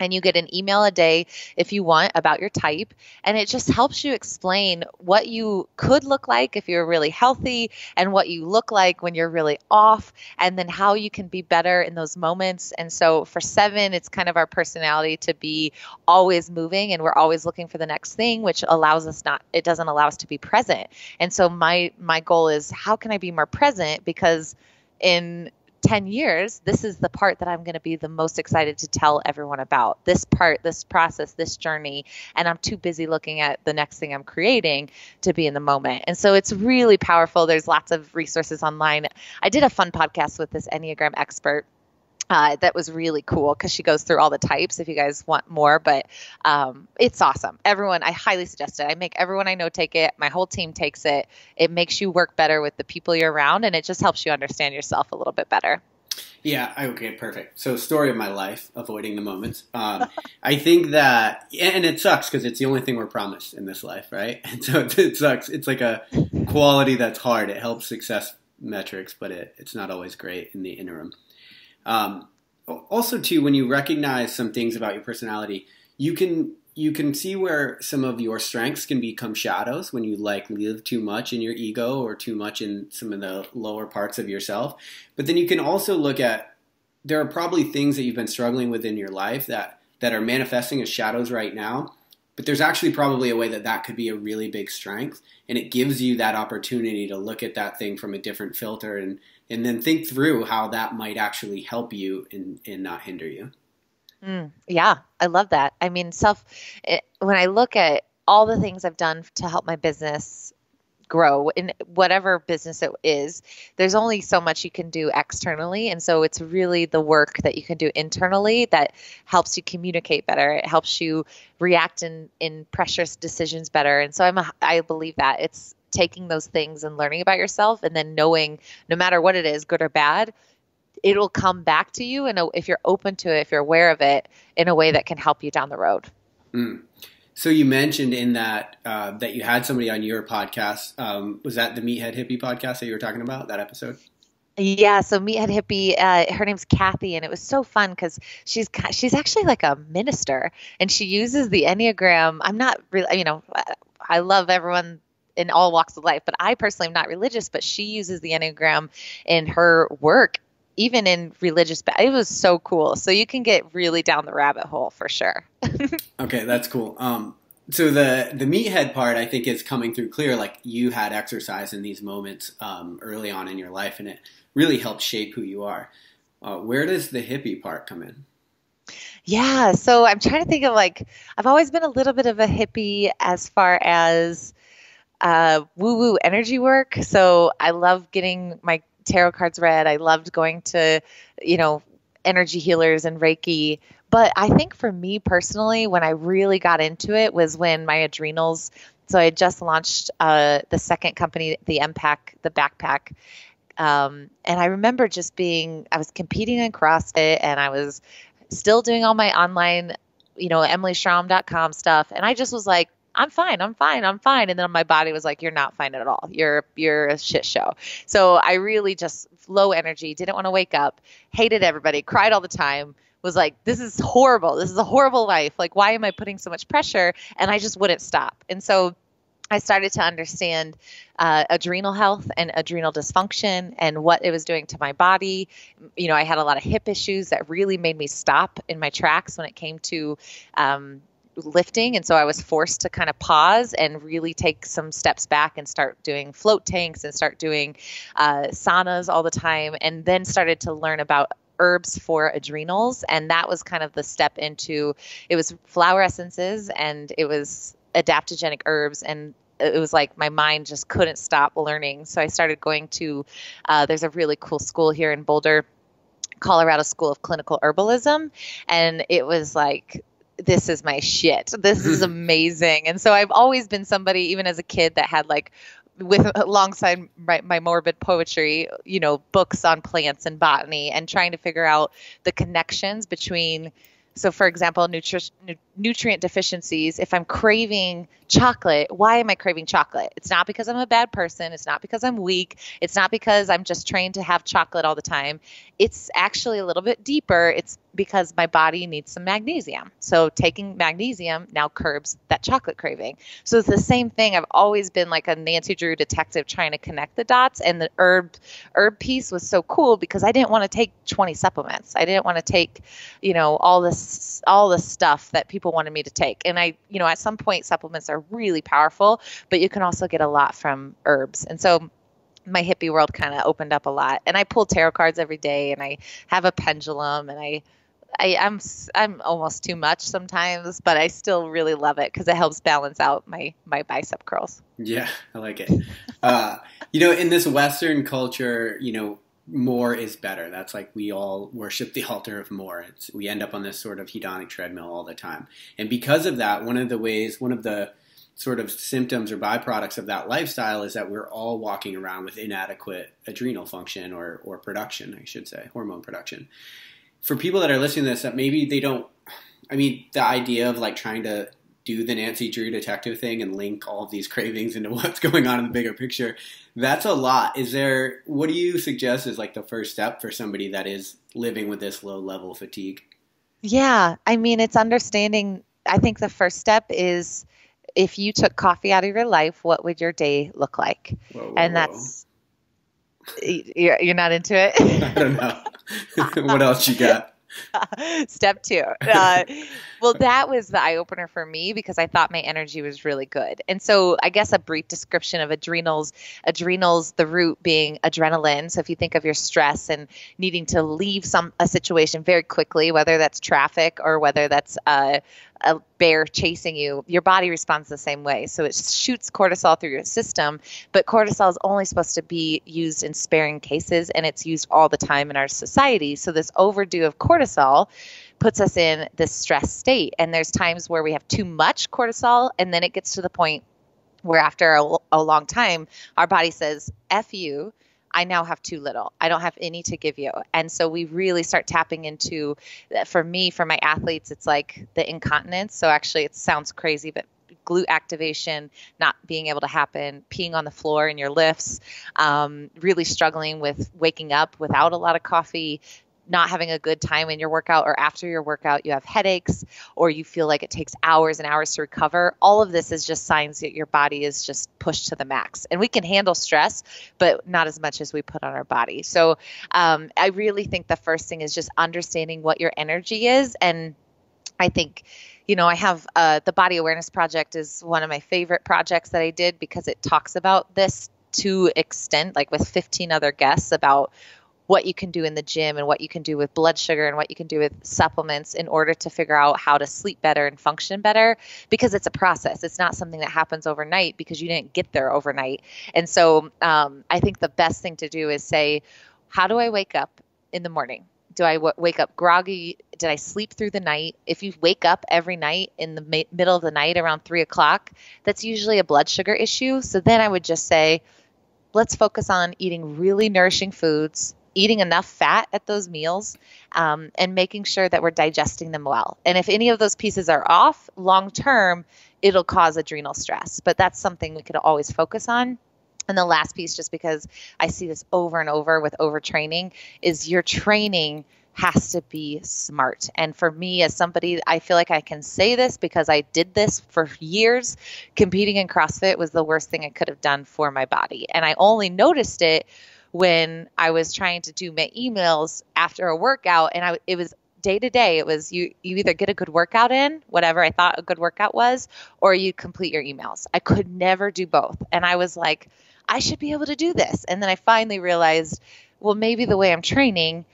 and you get an email a day if you want about your type and it just helps you explain what you could look like if you're really healthy and what you look like when you're really off and then how you can be better in those moments. And so for 7 it's kind of our personality to be always moving and we're always looking for the next thing which allows us not it doesn't allow us to be present. And so my my goal is how can I be more present? Because in 10 years, this is the part that I'm going to be the most excited to tell everyone about. This part, this process, this journey. And I'm too busy looking at the next thing I'm creating to be in the moment. And so it's really powerful. There's lots of resources online. I did a fun podcast with this Enneagram expert uh, that was really cool because she goes through all the types if you guys want more but um, it's awesome. Everyone i highly suggest it. I make everyone i know take it. My whole team takes it. It makes you work better with the people you're around and it just helps you understand yourself a little bit better. Yeah okay perfect. So story of my life avoiding the moments. Um, i think that and it sucks because it's the only thing we're promised in this life right? And so it, it sucks. It's like a quality that's hard. It helps success metrics but it, it's not always great in the interim um, also, too, when you recognize some things about your personality, you can you can see where some of your strengths can become shadows when you like live too much in your ego or too much in some of the lower parts of yourself. But then you can also look at there are probably things that you've been struggling with in your life that that are manifesting as shadows right now. But there's actually probably a way that that could be a really big strength, and it gives you that opportunity to look at that thing from a different filter and and then think through how that might actually help you and, and not hinder you. Mm, yeah, I love that. I mean, self, it, eh, when I look at all the things I've done to help my business grow in whatever business it is there's only so much you can do externally and so it's really the work that you can do internally that helps you communicate better it helps you react in in precious decisions better and so i'm a, i believe that it's taking those things and learning about yourself and then knowing no matter what it is, good or bad, it'll come back to you. And if you're open to it, if you're aware of it in a way that can help you down the road. Mm. So you mentioned in that uh, that you had somebody on your podcast. Um, was that the Meathead Hippie podcast that you were talking about? That episode. Yeah, so Meathead Hippie, uh, her name's Kathy, and it was so fun because she's she's actually like a minister, and she uses the Enneagram. I'm not really, you know, I love everyone in all walks of life. But I personally am not religious, but she uses the Enneagram in her work, even in religious. It was so cool. So you can get really down the rabbit hole for sure. okay, that's cool. Um, so the the meathead part, I think, is coming through clear. Like you had exercise in these moments um, early on in your life, and it really helped shape who you are. Uh, where does the hippie part come in? Yeah, so I'm trying to think of like I've always been a little bit of a hippie as far as uh, woo woo energy work. So I love getting my tarot cards read. I loved going to, you know, energy healers and Reiki. But I think for me personally, when I really got into it was when my adrenals. So I just launched uh, the second company, the MPAC, the backpack. Um, and I remember just being, I was competing in CrossFit and I was still doing all my online, you know, emilyschromm.com stuff. And I just was like, I'm fine, I'm fine, I'm fine. And then my body was like, You're not fine at all. You're you're a shit show. So I really just low energy, didn't want to wake up, hated everybody, cried all the time, was like, This is horrible. This is a horrible life. Like, why am I putting so much pressure? And I just wouldn't stop. And so I started to understand uh, adrenal health and adrenal dysfunction and what it was doing to my body. You know, I had a lot of hip issues that really made me stop in my tracks when it came to um, lifting. And so I was forced to kind of pause and really take some steps back and start doing float tanks and start doing uh, saunas all the time. And then started to learn about herbs for adrenals. And that was kind of the step into it was flower essences and it was adaptogenic herbs and it was like my mind just couldn't stop learning. So I started going to, uh, there's a really cool school here in Boulder, Colorado School of Clinical Herbalism. And it was like, this is my shit. This is amazing. And so I've always been somebody, even as a kid, that had like, with alongside my, my, morbid poetry, you know, books on plants and botany and trying to figure out the connections between so, for example, nutri- nutrient deficiencies, if I'm craving chocolate, why am I craving chocolate? It's not because I'm a bad person. It's not because I'm weak. It's not because I'm just trained to have chocolate all the time. It's actually a little bit deeper. It's because my body needs some magnesium. So, taking magnesium now curbs that chocolate craving. So, it's the same thing. I've always been like a Nancy Drew detective trying to connect the dots. And the herb herb piece was so cool because I didn't want to take 20 supplements. I didn't want to take, you know, all this all the stuff that people wanted me to take. And I, you know, at some point supplements are really powerful, but you can also get a lot from herbs. And so my hippie world kind of opened up a lot. And I pull tarot cards every day and I have a pendulum and I I, am I'm, I'm almost too much sometimes, but I still really love it because it helps balance out my my bicep curls. Yeah, I like it. uh, you know, in this Western culture, you know, more is better. That's like we all worship the altar of more. It's, we end up on this sort of hedonic treadmill all the time. And because of that, one of the ways, one of the sort of symptoms or byproducts of that lifestyle is that we're all walking around with inadequate adrenal function or, or production, I should say, hormone production. For people that are listening to this, that maybe they don't, I mean, the idea of like trying to do the Nancy Drew detective thing and link all of these cravings into what's going on in the bigger picture. That's a lot. Is there, what do you suggest is like the first step for somebody that is living with this low level fatigue? Yeah. I mean, it's understanding. I think the first step is if you took coffee out of your life, what would your day look like? Whoa, whoa, and that's, whoa. you're not into it? I don't know. what else you got? Step two. Uh, well, that was the eye opener for me because I thought my energy was really good. And so, I guess a brief description of adrenals adrenals, the root being adrenaline. So, if you think of your stress and needing to leave some a situation very quickly, whether that's traffic or whether that's uh, a bear chasing you, your body responds the same way. So it shoots cortisol through your system, but cortisol is only supposed to be used in sparing cases and it's used all the time in our society. So this overdue of cortisol puts us in this stress state. And there's times where we have too much cortisol and then it gets to the point where after a, a long time, our body says, F you I now have too little. I don't have any to give you. And so we really start tapping into, for me, for my athletes, it's like the incontinence. So actually, it sounds crazy, but glute activation not being able to happen, peeing on the floor in your lifts, um, really struggling with waking up without a lot of coffee, not having a good time in your workout or after your workout you have headaches or you feel like it takes hours and hours to recover all of this is just signs that your body is just pushed to the max. And we can handle stress but not as much as we put on our body. So um, i really think the first thing is just understanding what your energy is. And i think you know, I have uh, the Body Awareness Project is one of my favorite projects that I did because it talks about this to extent, like with 15 other guests, about what you can do in the gym and what you can do with blood sugar and what you can do with supplements in order to figure out how to sleep better and function better because it's a process. It's not something that happens overnight because you didn't get there overnight. And so um, I think the best thing to do is say, how do I wake up in the morning? Do I w- wake up groggy? Did I sleep through the night? If you wake up every night in the ma- middle of the night around three o'clock, that's usually a blood sugar issue. So then I would just say, let's focus on eating really nourishing foods eating enough fat at those meals um, and making sure that we're digesting them well. And if any of those pieces are off, long term, it'll cause adrenal stress. But that's something we could always focus on. And the last piece, just because I see this over and over with overtraining, is you're training has to be smart. And for me, as somebody, I feel like I can say this because I did this for years. Competing in CrossFit was the worst thing I could have done for my body. And I only noticed it when I was trying to do my emails after a workout and I it was day to day it was you you either get a good workout in whatever i thought a good workout was or you complete your emails. I could never do both and i was like i should be able to do this. And then i finally realized well maybe the way i'm training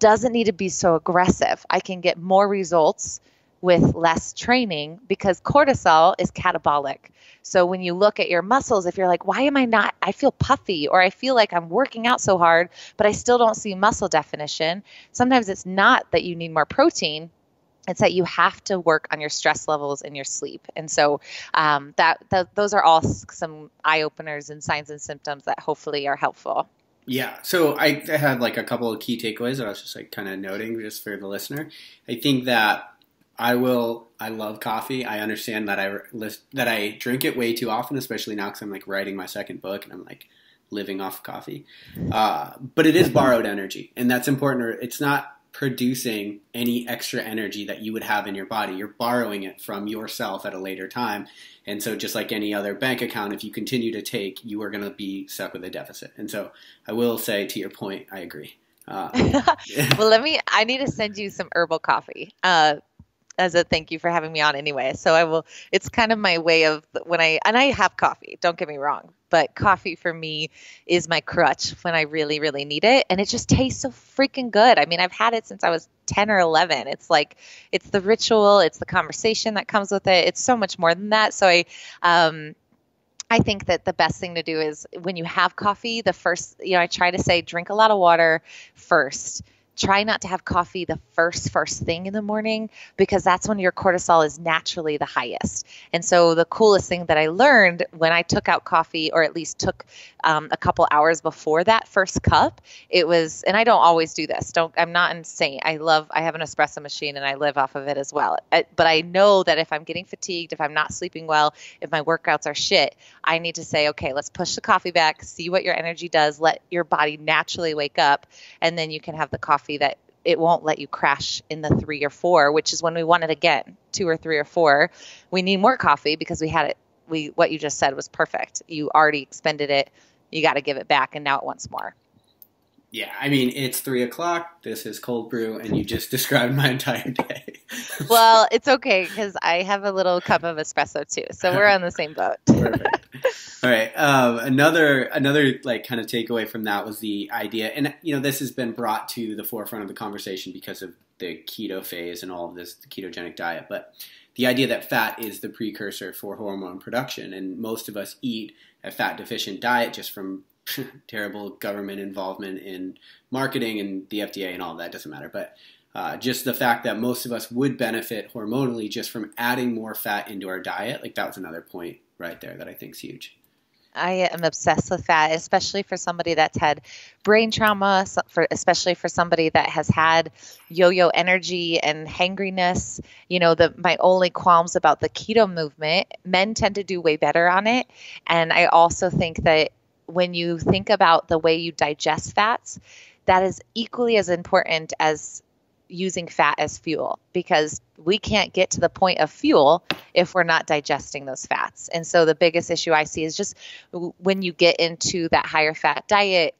doesn't need to be so aggressive. I can get more results with less training because cortisol is catabolic. So when you look at your muscles, if you're like, why am I not, I feel puffy or I feel like I'm working out so hard, but I still don't see muscle definition, sometimes it's not that you need more protein. It's that you have to work on your stress levels and your sleep, and so um, that, that those are all some eye openers and signs and symptoms that hopefully are helpful. Yeah. So I, I had like a couple of key takeaways that I was just like kind of noting just for the listener. I think that I will. I love coffee. I understand that I list, that I drink it way too often, especially now because I'm like writing my second book and I'm like living off coffee. Uh, but it is borrowed energy, and that's important. It's not producing any extra energy that you would have in your body. You're borrowing it from yourself at a later time. And so, just like any other bank account, if you continue to take, you are going to be stuck with a deficit. And so, I will say to your point, I agree. Uh, well, let me. I need to send you some herbal coffee. Uh, as a thank you for having me on anyway. So I will it's kind of my way of when I and I have coffee, don't get me wrong, but coffee for me is my crutch when I really really need it and it just tastes so freaking good. I mean, I've had it since I was 10 or 11. It's like it's the ritual, it's the conversation that comes with it. It's so much more than that. So I um I think that the best thing to do is when you have coffee, the first, you know, I try to say drink a lot of water first try not to have coffee the first first thing in the morning because that's when your cortisol is naturally the highest. And so the coolest thing that i learned when i took out coffee or at least took um, a couple hours before that first cup it was and i don't always do this. Don't i'm not insane. I love i have an espresso machine and i live off of it as well. But i know that if i'm getting fatigued if i'm not sleeping well if my workouts are shit i need to say okay let's push the coffee back see what your energy does let your body naturally wake up and then you can have the coffee coffee that it won't let you crash in the three or four, which is when we want it again, two or three or four. We need more coffee because we had it. We what you just said was perfect. You already expended it. You got to give it back, and now it wants more. Yeah, I mean it's three o'clock. This is cold brew, and you just described my entire day. well, it's okay because I have a little cup of espresso too, so we're on the same boat. Perfect. All right. Um, another another like kind of takeaway from that was the idea, and you know this has been brought to the forefront of the conversation because of the keto phase and all of this ketogenic diet, but the idea that fat is the precursor for hormone production, and most of us eat a fat deficient diet just from terrible government involvement in marketing and the FDA and all that doesn't matter. But uh, just the fact that most of us would benefit hormonally just from adding more fat into our diet, like that was another point right there that I think is huge. I am obsessed with fat, especially for somebody that's had brain trauma, for especially for somebody that has had yo-yo energy and hangriness. You know, the my only qualms about the keto movement, men tend to do way better on it, and I also think that when you think about the way you digest fats, that is equally as important as using fat as fuel because we can't get to the point of fuel if we're not digesting those fats. And so the biggest issue I see is just when you get into that higher fat diet,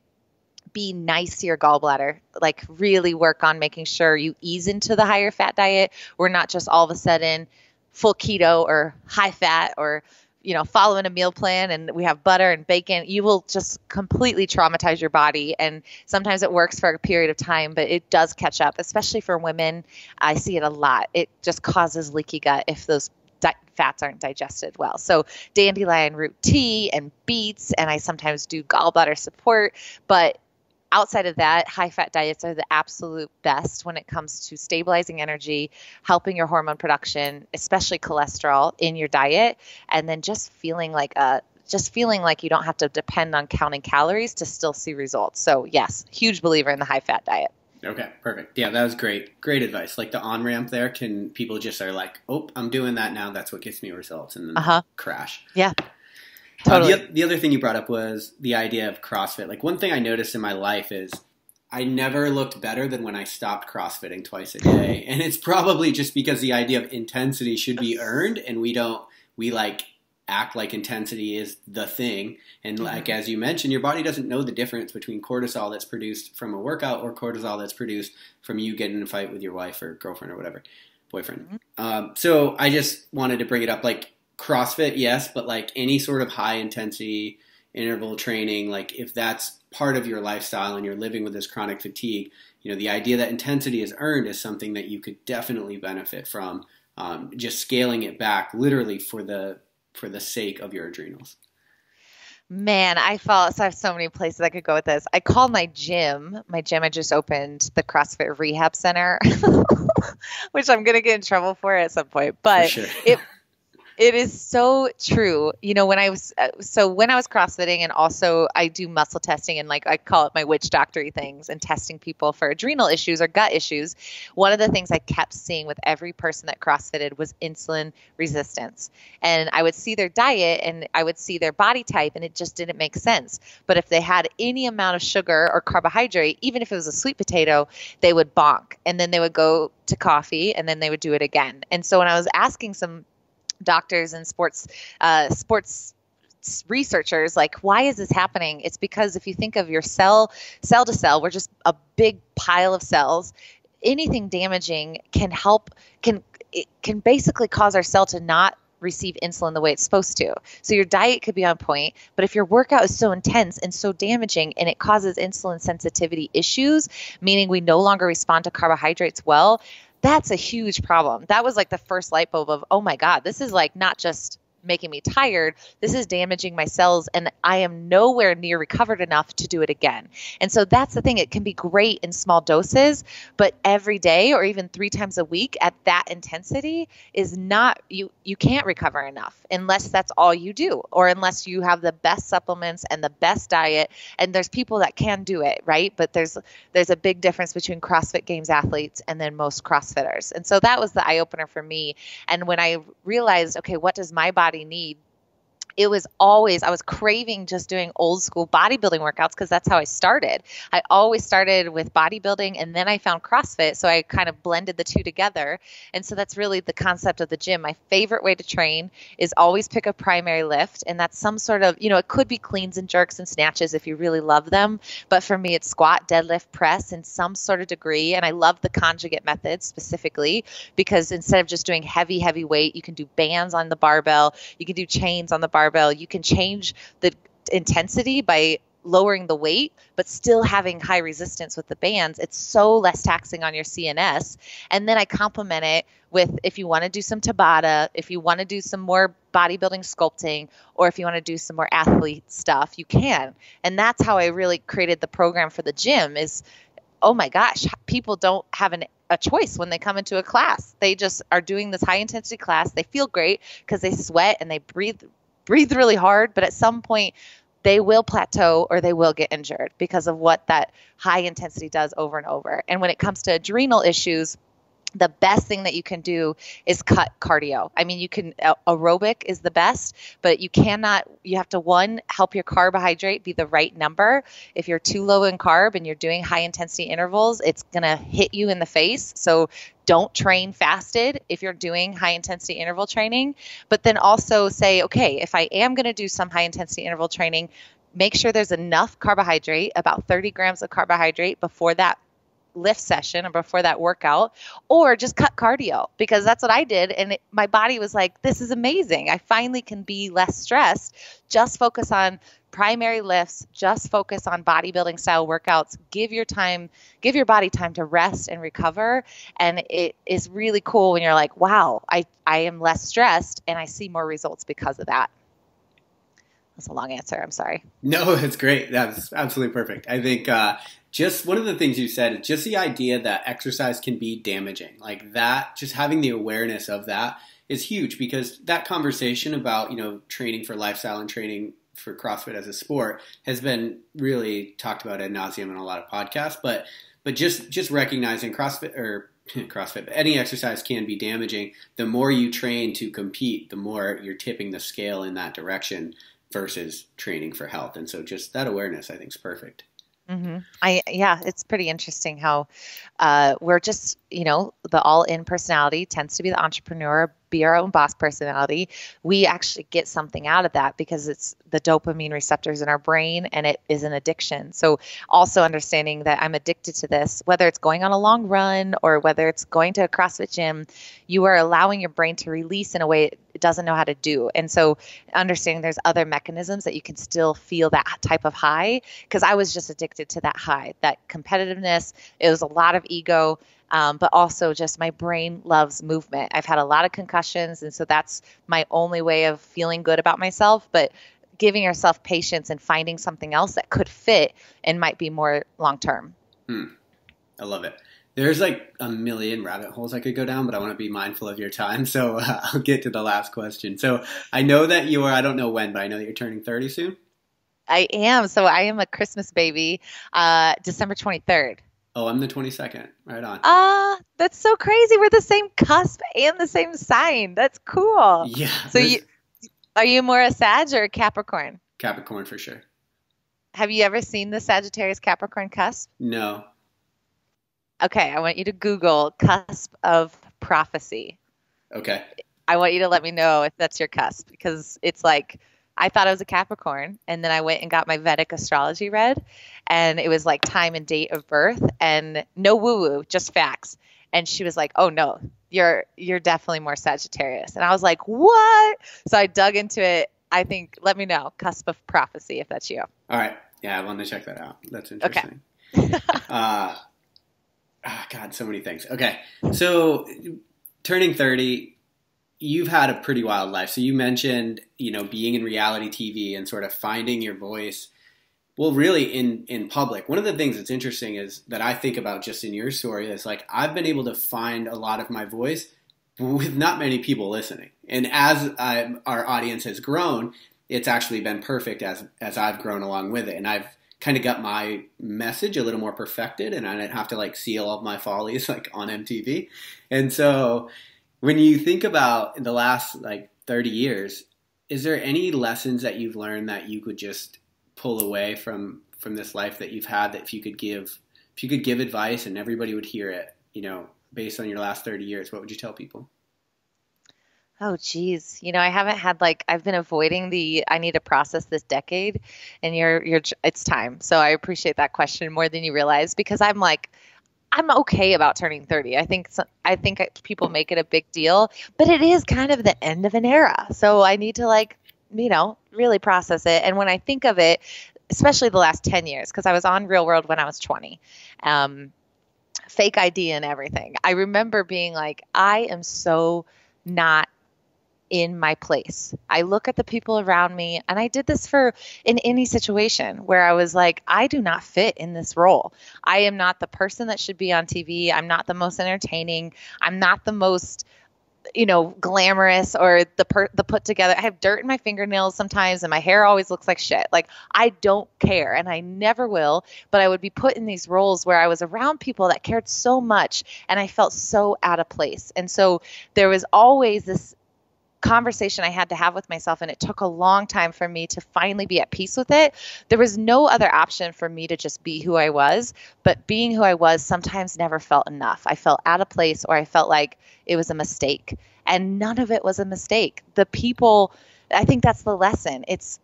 be nice to your gallbladder. Like really work on making sure you ease into the higher fat diet. We're not just all of a sudden full keto or high fat or you know, following a meal plan and we have butter and bacon, you will just completely traumatize your body. And sometimes it works for a period of time, but it does catch up, especially for women. I see it a lot. It just causes leaky gut if those di- fats aren't digested well. So dandelion root tea and beets, and I sometimes do gallbladder support, but outside of that, high fat diets are the absolute best when it comes to stabilizing energy, helping your hormone production, especially cholesterol in your diet, and then just feeling like a just feeling like you don't have to depend on counting calories to still see results. So, yes, huge believer in the high fat diet. Okay, perfect. Yeah, that was great. Great advice. Like the on ramp there, can people just are like, oh, I'm doing that now. That's what gets me results, and then uh-huh. crash. Yeah. Totally. Uh, the, the other thing you brought up was the idea of CrossFit. Like one thing I noticed in my life is I never looked better than when I stopped CrossFitting twice a day. And it's probably just because the idea of intensity should be earned and we don't, we like act like intensity is the thing. And mm-hmm. like, as you mentioned, your body doesn't know the difference between cortisol that's produced from a workout or cortisol that's produced from you getting in a fight with your wife or girlfriend or whatever, boyfriend. Mm-hmm. Um, so I just wanted to bring it up. Like CrossFit, yes, but like any sort of high intensity interval training, like if that's part of your lifestyle and you're living with this chronic fatigue, you know, the idea that intensity is earned is something that you could definitely benefit from. Um, just scaling it back, literally for the for the sake of your adrenals. Man, I fall. So I have so many places I could go with this. I called my gym. My gym I just opened the CrossFit Rehab Center, which I'm gonna get in trouble for at some point. But sure. it it is so true. You know, when I was uh, so when I was CrossFitting and also I do muscle testing and like I call it my witch doctory things and testing people for adrenal issues or gut issues. One of the things I kept seeing with every person that CrossFitted was insulin resistance. And I would see their diet and I would see their body type and it just didn't make sense. But if they had any amount of sugar or carbohydrate, even if it was a sweet potato, they would bonk and then they would go to coffee and then they would do it again. And so when I was asking some doctors and sports uh, sports researchers like why is this happening it's because if you think of your cell cell to cell we're just a big pile of cells anything damaging can help can it can basically cause our cell to not receive insulin the way it's supposed to. So your diet could be on point, but if your workout is so intense and so damaging and it causes insulin sensitivity issues, meaning we no longer respond to carbohydrates well, that's a huge problem. That was like the first light bulb of, oh my God, this is like not just making me tired. This is damaging my cells, and I am nowhere near recovered enough to do it again. And so that's the thing. It can be great in small doses, but every day or even three times a week at that intensity is not you. You can't recover enough unless that's all you do, or unless you have the best supplements and the best diet. And there's people that can do it, right? But there's there's a big difference between CrossFit Games athletes and then most CrossFitters. And so that was the eye opener for me. And when I realized, okay, what does my body body need it was always I was craving just doing old school bodybuilding workouts because that's how I started. I always started with bodybuilding and then I found CrossFit, so I kind of blended the two together. And so that's really the concept of the gym. My favorite way to train is always pick a primary lift and that's some sort of, you know, it could be cleans and jerks and snatches if you really love them, but for me it's squat, deadlift, press in some sort of degree and I love the conjugate method specifically because instead of just doing heavy heavy weight, you can do bands on the barbell, you can do chains on the barbell barbell, you can change the intensity by lowering the weight, but still having high resistance with the bands. It's so less taxing on your CNS. And then I complement it with if you want to do some Tabata, if you want to do some more bodybuilding sculpting, or if you want to do some more athlete stuff, you can. And that's how I really created the program for the gym is oh my gosh, people don't have an a choice when they come into a class. They just are doing this high intensity class. They feel great because they sweat and they breathe breathe really hard, but at some point they will plateau or they will get injured because of what that high intensity does over and over. And when it comes to adrenal issues, the best thing that you can do is cut cardio. I mean, you can aerobic is the best, but you cannot. You have to one help your carbohydrate be the right number. If you're too low in carb and you're doing high intensity intervals, it's gonna hit you in the face. So don't train fasted if you're doing high intensity interval training. But then also say, okay, if I am gonna do some high intensity interval training, make sure there's enough carbohydrate, about 30 grams of carbohydrate before that lift session or before that workout or just cut cardio because that's what I did and it, my body was like this is amazing. I finally can be less stressed. Just focus on primary lifts, just focus on bodybuilding style workouts. Give your time, give your body time to rest and recover and it is really cool when you're like, "Wow, I I am less stressed and I see more results because of that." That's a long answer. I'm sorry. No, it's great. That's absolutely perfect. I think uh, just one of the things you said, just the idea that exercise can be damaging, like that, just having the awareness of that is huge because that conversation about, you know, training for lifestyle and training for CrossFit as a sport has been really talked about ad nauseum in a lot of podcasts, but but just just recognizing CrossFit or CrossFit, any exercise can be damaging. The more you train to compete, the more you're tipping the scale in that direction versus training for health. And so just that awareness, I think, is perfect. Mm-hmm. I yeah, it's pretty interesting how uh, we're just you know the all in personality tends to be the entrepreneur, be our own boss personality. We actually get something out of that because it's the dopamine receptors in our brain and it is an addiction. So also understanding that I'm addicted to this, whether it's going on a long run or whether it's going to a CrossFit gym, you are allowing your brain to release in a way it doesn't know how to do. And so understanding there's other mechanisms that you can still feel that type of high because I was just addicted to that high, that competitiveness. It was a lot of ego. Um, but also just my brain loves movement. I've had a lot of concussions, and so that's my only way of feeling good about myself. But giving yourself patience and finding something else that could fit and might be more long term. Hmm. I love it. There's like a million rabbit holes I could go down, but I want to be mindful of your time. So uh, I'll get to the last question. So I know that you are, I don't know when, but I know that you're turning 30 soon. I am. So I am a Christmas baby, uh, December 23rd. Oh, I'm the 22nd. Right on. Ah, uh, that's so crazy. We're the same cusp and the same sign. That's cool. Yeah. So you are you more a Sag or a Capricorn? Capricorn for sure. Have you ever seen the Sagittarius Capricorn cusp? No. Okay, I want you to Google cusp of prophecy. Okay. I want you to let me know if that's your cusp because it's like I thought I was a Capricorn, and then I went and got my Vedic astrology read, and it was like time and date of birth, and no woo woo, just facts. And she was like, "Oh no, you're you're definitely more Sagittarius," and I was like, "What?" So I dug into it. I think let me know cusp of prophecy if that's you. All right, yeah, I want to check that out. That's interesting. Okay. uh, oh God, so many things. Okay, so turning thirty, you've had a pretty wild life. So you mentioned, you know, being in reality TV and sort of finding your voice. Well, really in in public. One of the things that's interesting is that I think about just in your story is like I've been able to find a lot of my voice with not many people listening. And as I, our audience has grown, it's actually been perfect as as I've grown along with it. And I've kind of got my message a little more perfected and I didn't have to like see all of my follies like on MTV. And so when you think about the last like 30 years, is there any lessons that you've learned that you could just pull away from from this life that you've had that if you could give if you could give advice and everybody would hear it, you know, based on your last 30 years, what would you tell people? Oh geez, you know I haven't had like I've been avoiding the I need to process this decade, and you're you're it's time. So I appreciate that question more than you realize because I'm like I'm okay about turning 30. I think I think people make it a big deal, but it is kind of the end of an era. So I need to like, you know, really process it. And when I think of it, especially the last 10 years, because I was on Real World when I was 20. Um, fake ID and everything. I remember being like, I am so not in my place. I look at the people around me, and I did this for in any situation where I was like, I do not fit in this role. I am not the person that should be on TV. I'm not the most entertaining. I'm not the most you know glamorous or the per- the put together i have dirt in my fingernails sometimes and my hair always looks like shit like i don't care and i never will but i would be put in these roles where i was around people that cared so much and i felt so out of place and so there was always this conversation I had to have with myself, and it took a long time for me to finally be at peace with it. There was no other option for me to just be who I was, but being who I was sometimes never felt enough. I felt out of place, or I felt like it was a mistake, and none of it was a mistake. The people, I think that's the lesson. It's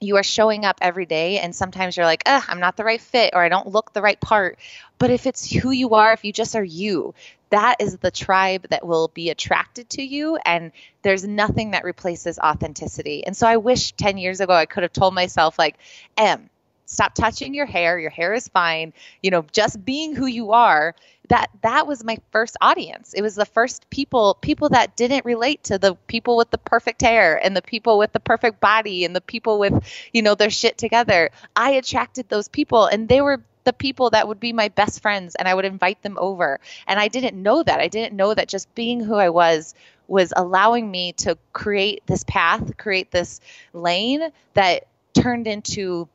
you are showing up every day and sometimes you're like i'm not the right fit or i don't look the right part but if it's who you are if you just are you that is the tribe that will be attracted to you and there's nothing that replaces authenticity. And so i wish 10 years ago i could have told myself like m stop touching your hair. Your hair is fine. You know just being who you are. That that was my first audience. It was the first people people that didn't relate to the people with the perfect hair and the people with the perfect body and the people with you know their shit together. I attracted those people and they were the people that would be my best friends and I would invite them over. And I didn't know that. I didn't know that just being who I was was allowing me to create this path, create this lane that turned into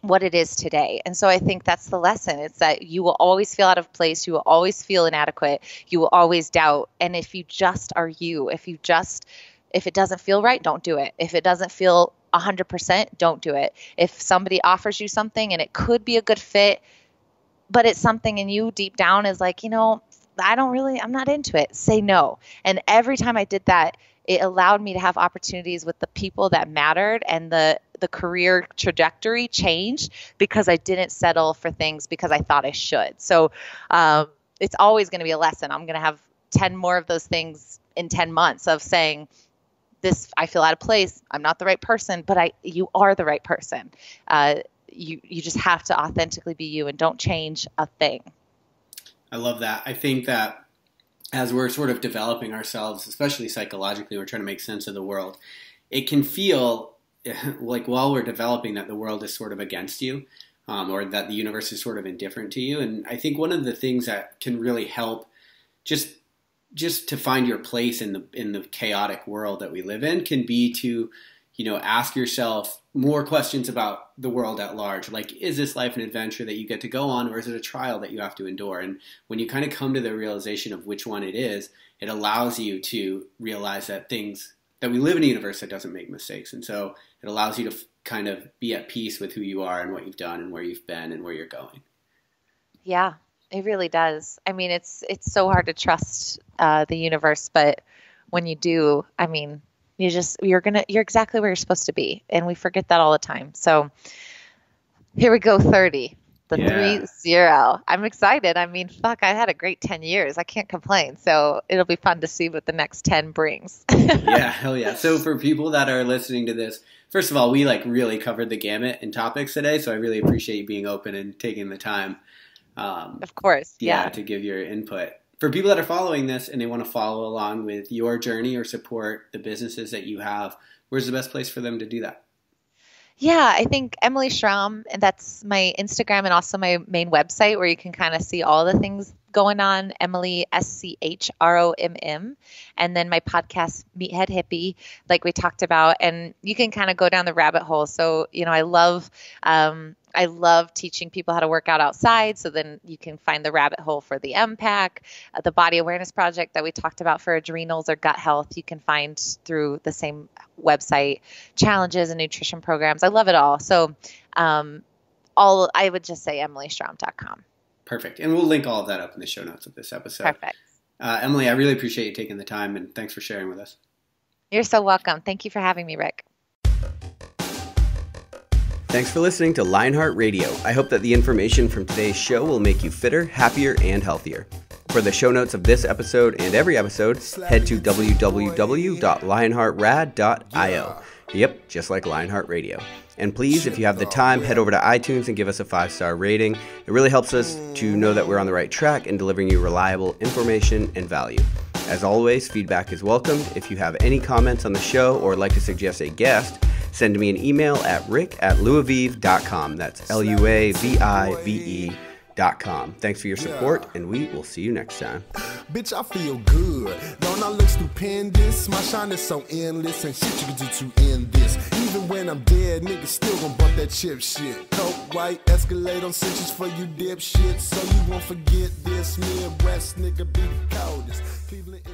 what it is today. And so I think that's the lesson. It's that you will always feel out of place, you will always feel inadequate, you will always doubt. And if you just are you, if you just if it doesn't feel right, don't do it. If it doesn't feel 100%, don't do it. If somebody offers you something and it could be a good fit, but it's something in you deep down is like, you know, I don't really, I'm not into it, say no. And every time I did that, it allowed me to have opportunities with the people that mattered and the the career trajectory changed because I didn't settle for things because I thought I should. So um, it's always going to be a lesson. I'm going to have 10 more of those things in 10 months of saying, this I feel out of place. I'm not the right person, but I you are the right person. Uh, you you just have to authentically be you and don't change a thing. I love that. I think that as we're sort of developing ourselves, especially psychologically, we're trying to make sense of the world. It can feel like while we're developing that the world is sort of against you um, or that the universe is sort of indifferent to you and i think one of the things that can really help just just to find your place in the in the chaotic world that we live in can be to you know ask yourself more questions about the world at large. Like is this life an adventure that you get to go on or is it a trial that you have to endure? And when you kind of come to the realization of which one it is it allows you to realize that things that we live in a universe that doesn't make mistakes. And so it allows you to kind of be at peace with who you are and what you've done and where you've been and where you're going. Yeah, it really does. I mean, it's it's so hard to trust uh, the universe, but when you do, I mean, you just you're gonna you're exactly where you're supposed to be, and we forget that all the time. So here we go, thirty. The yeah. three zero. I'm excited. I mean, fuck, I had a great ten years. I can't complain. So it'll be fun to see what the next ten brings. yeah, hell yeah. So for people that are listening to this, first of all, we like really covered the gamut in topics today. So I really appreciate you being open and taking the time. Um, of course, yeah, yeah, to give your input. For people that are following this and they want to follow along with your journey or support the businesses that you have, where's the best place for them to do that? Yeah, I think Emily Schromm, and that's my Instagram and also my main website where you can kind of see all the things going on. Emily S C H R O M M, and then my podcast Meathead Hippie, like we talked about, and you can kind of go down the rabbit hole. So you know, I love um, I love teaching people how to work out outside. So then you can find the rabbit hole for the MPAC, uh, the body awareness project that we talked about for adrenals or gut health. You can find through the same website challenges and nutrition programs. I love it all. So, um, all I would just say emilyschromm.com. Perfect. And we'll link all of that up in the show notes of this episode. Perfect. Uh, Emily, I really appreciate you taking the time and thanks for sharing with us. You're so welcome. Thank you for having me, Rick. Thanks for listening to Lionheart Radio. I hope that the information from today's show will make you fitter, happier, and healthier. For the show notes of this episode and every episode, head to www.lionheartrad.io. Yep, just like Lionheart Radio. And please, if you have the time, head over to iTunes and give us a five star rating. It really helps us to know that we're on the right track and delivering you reliable information and value. As always, feedback is welcome. If you have any comments on the show or like to suggest a guest, send me an email at rick at luavive.com. That's L U A V I V E. Dot com. Thanks for your support, and we will see you next time. Bitch, I feel good. Don't I look stupendous? My shine is so endless, and shit you can do to end this. Even when I'm dead, niggas still gon' bump that chip shit. Coke white, Escalade on cinches for you dipshit. So you won't forget this. Midwest nigga be the coldest. Cleveland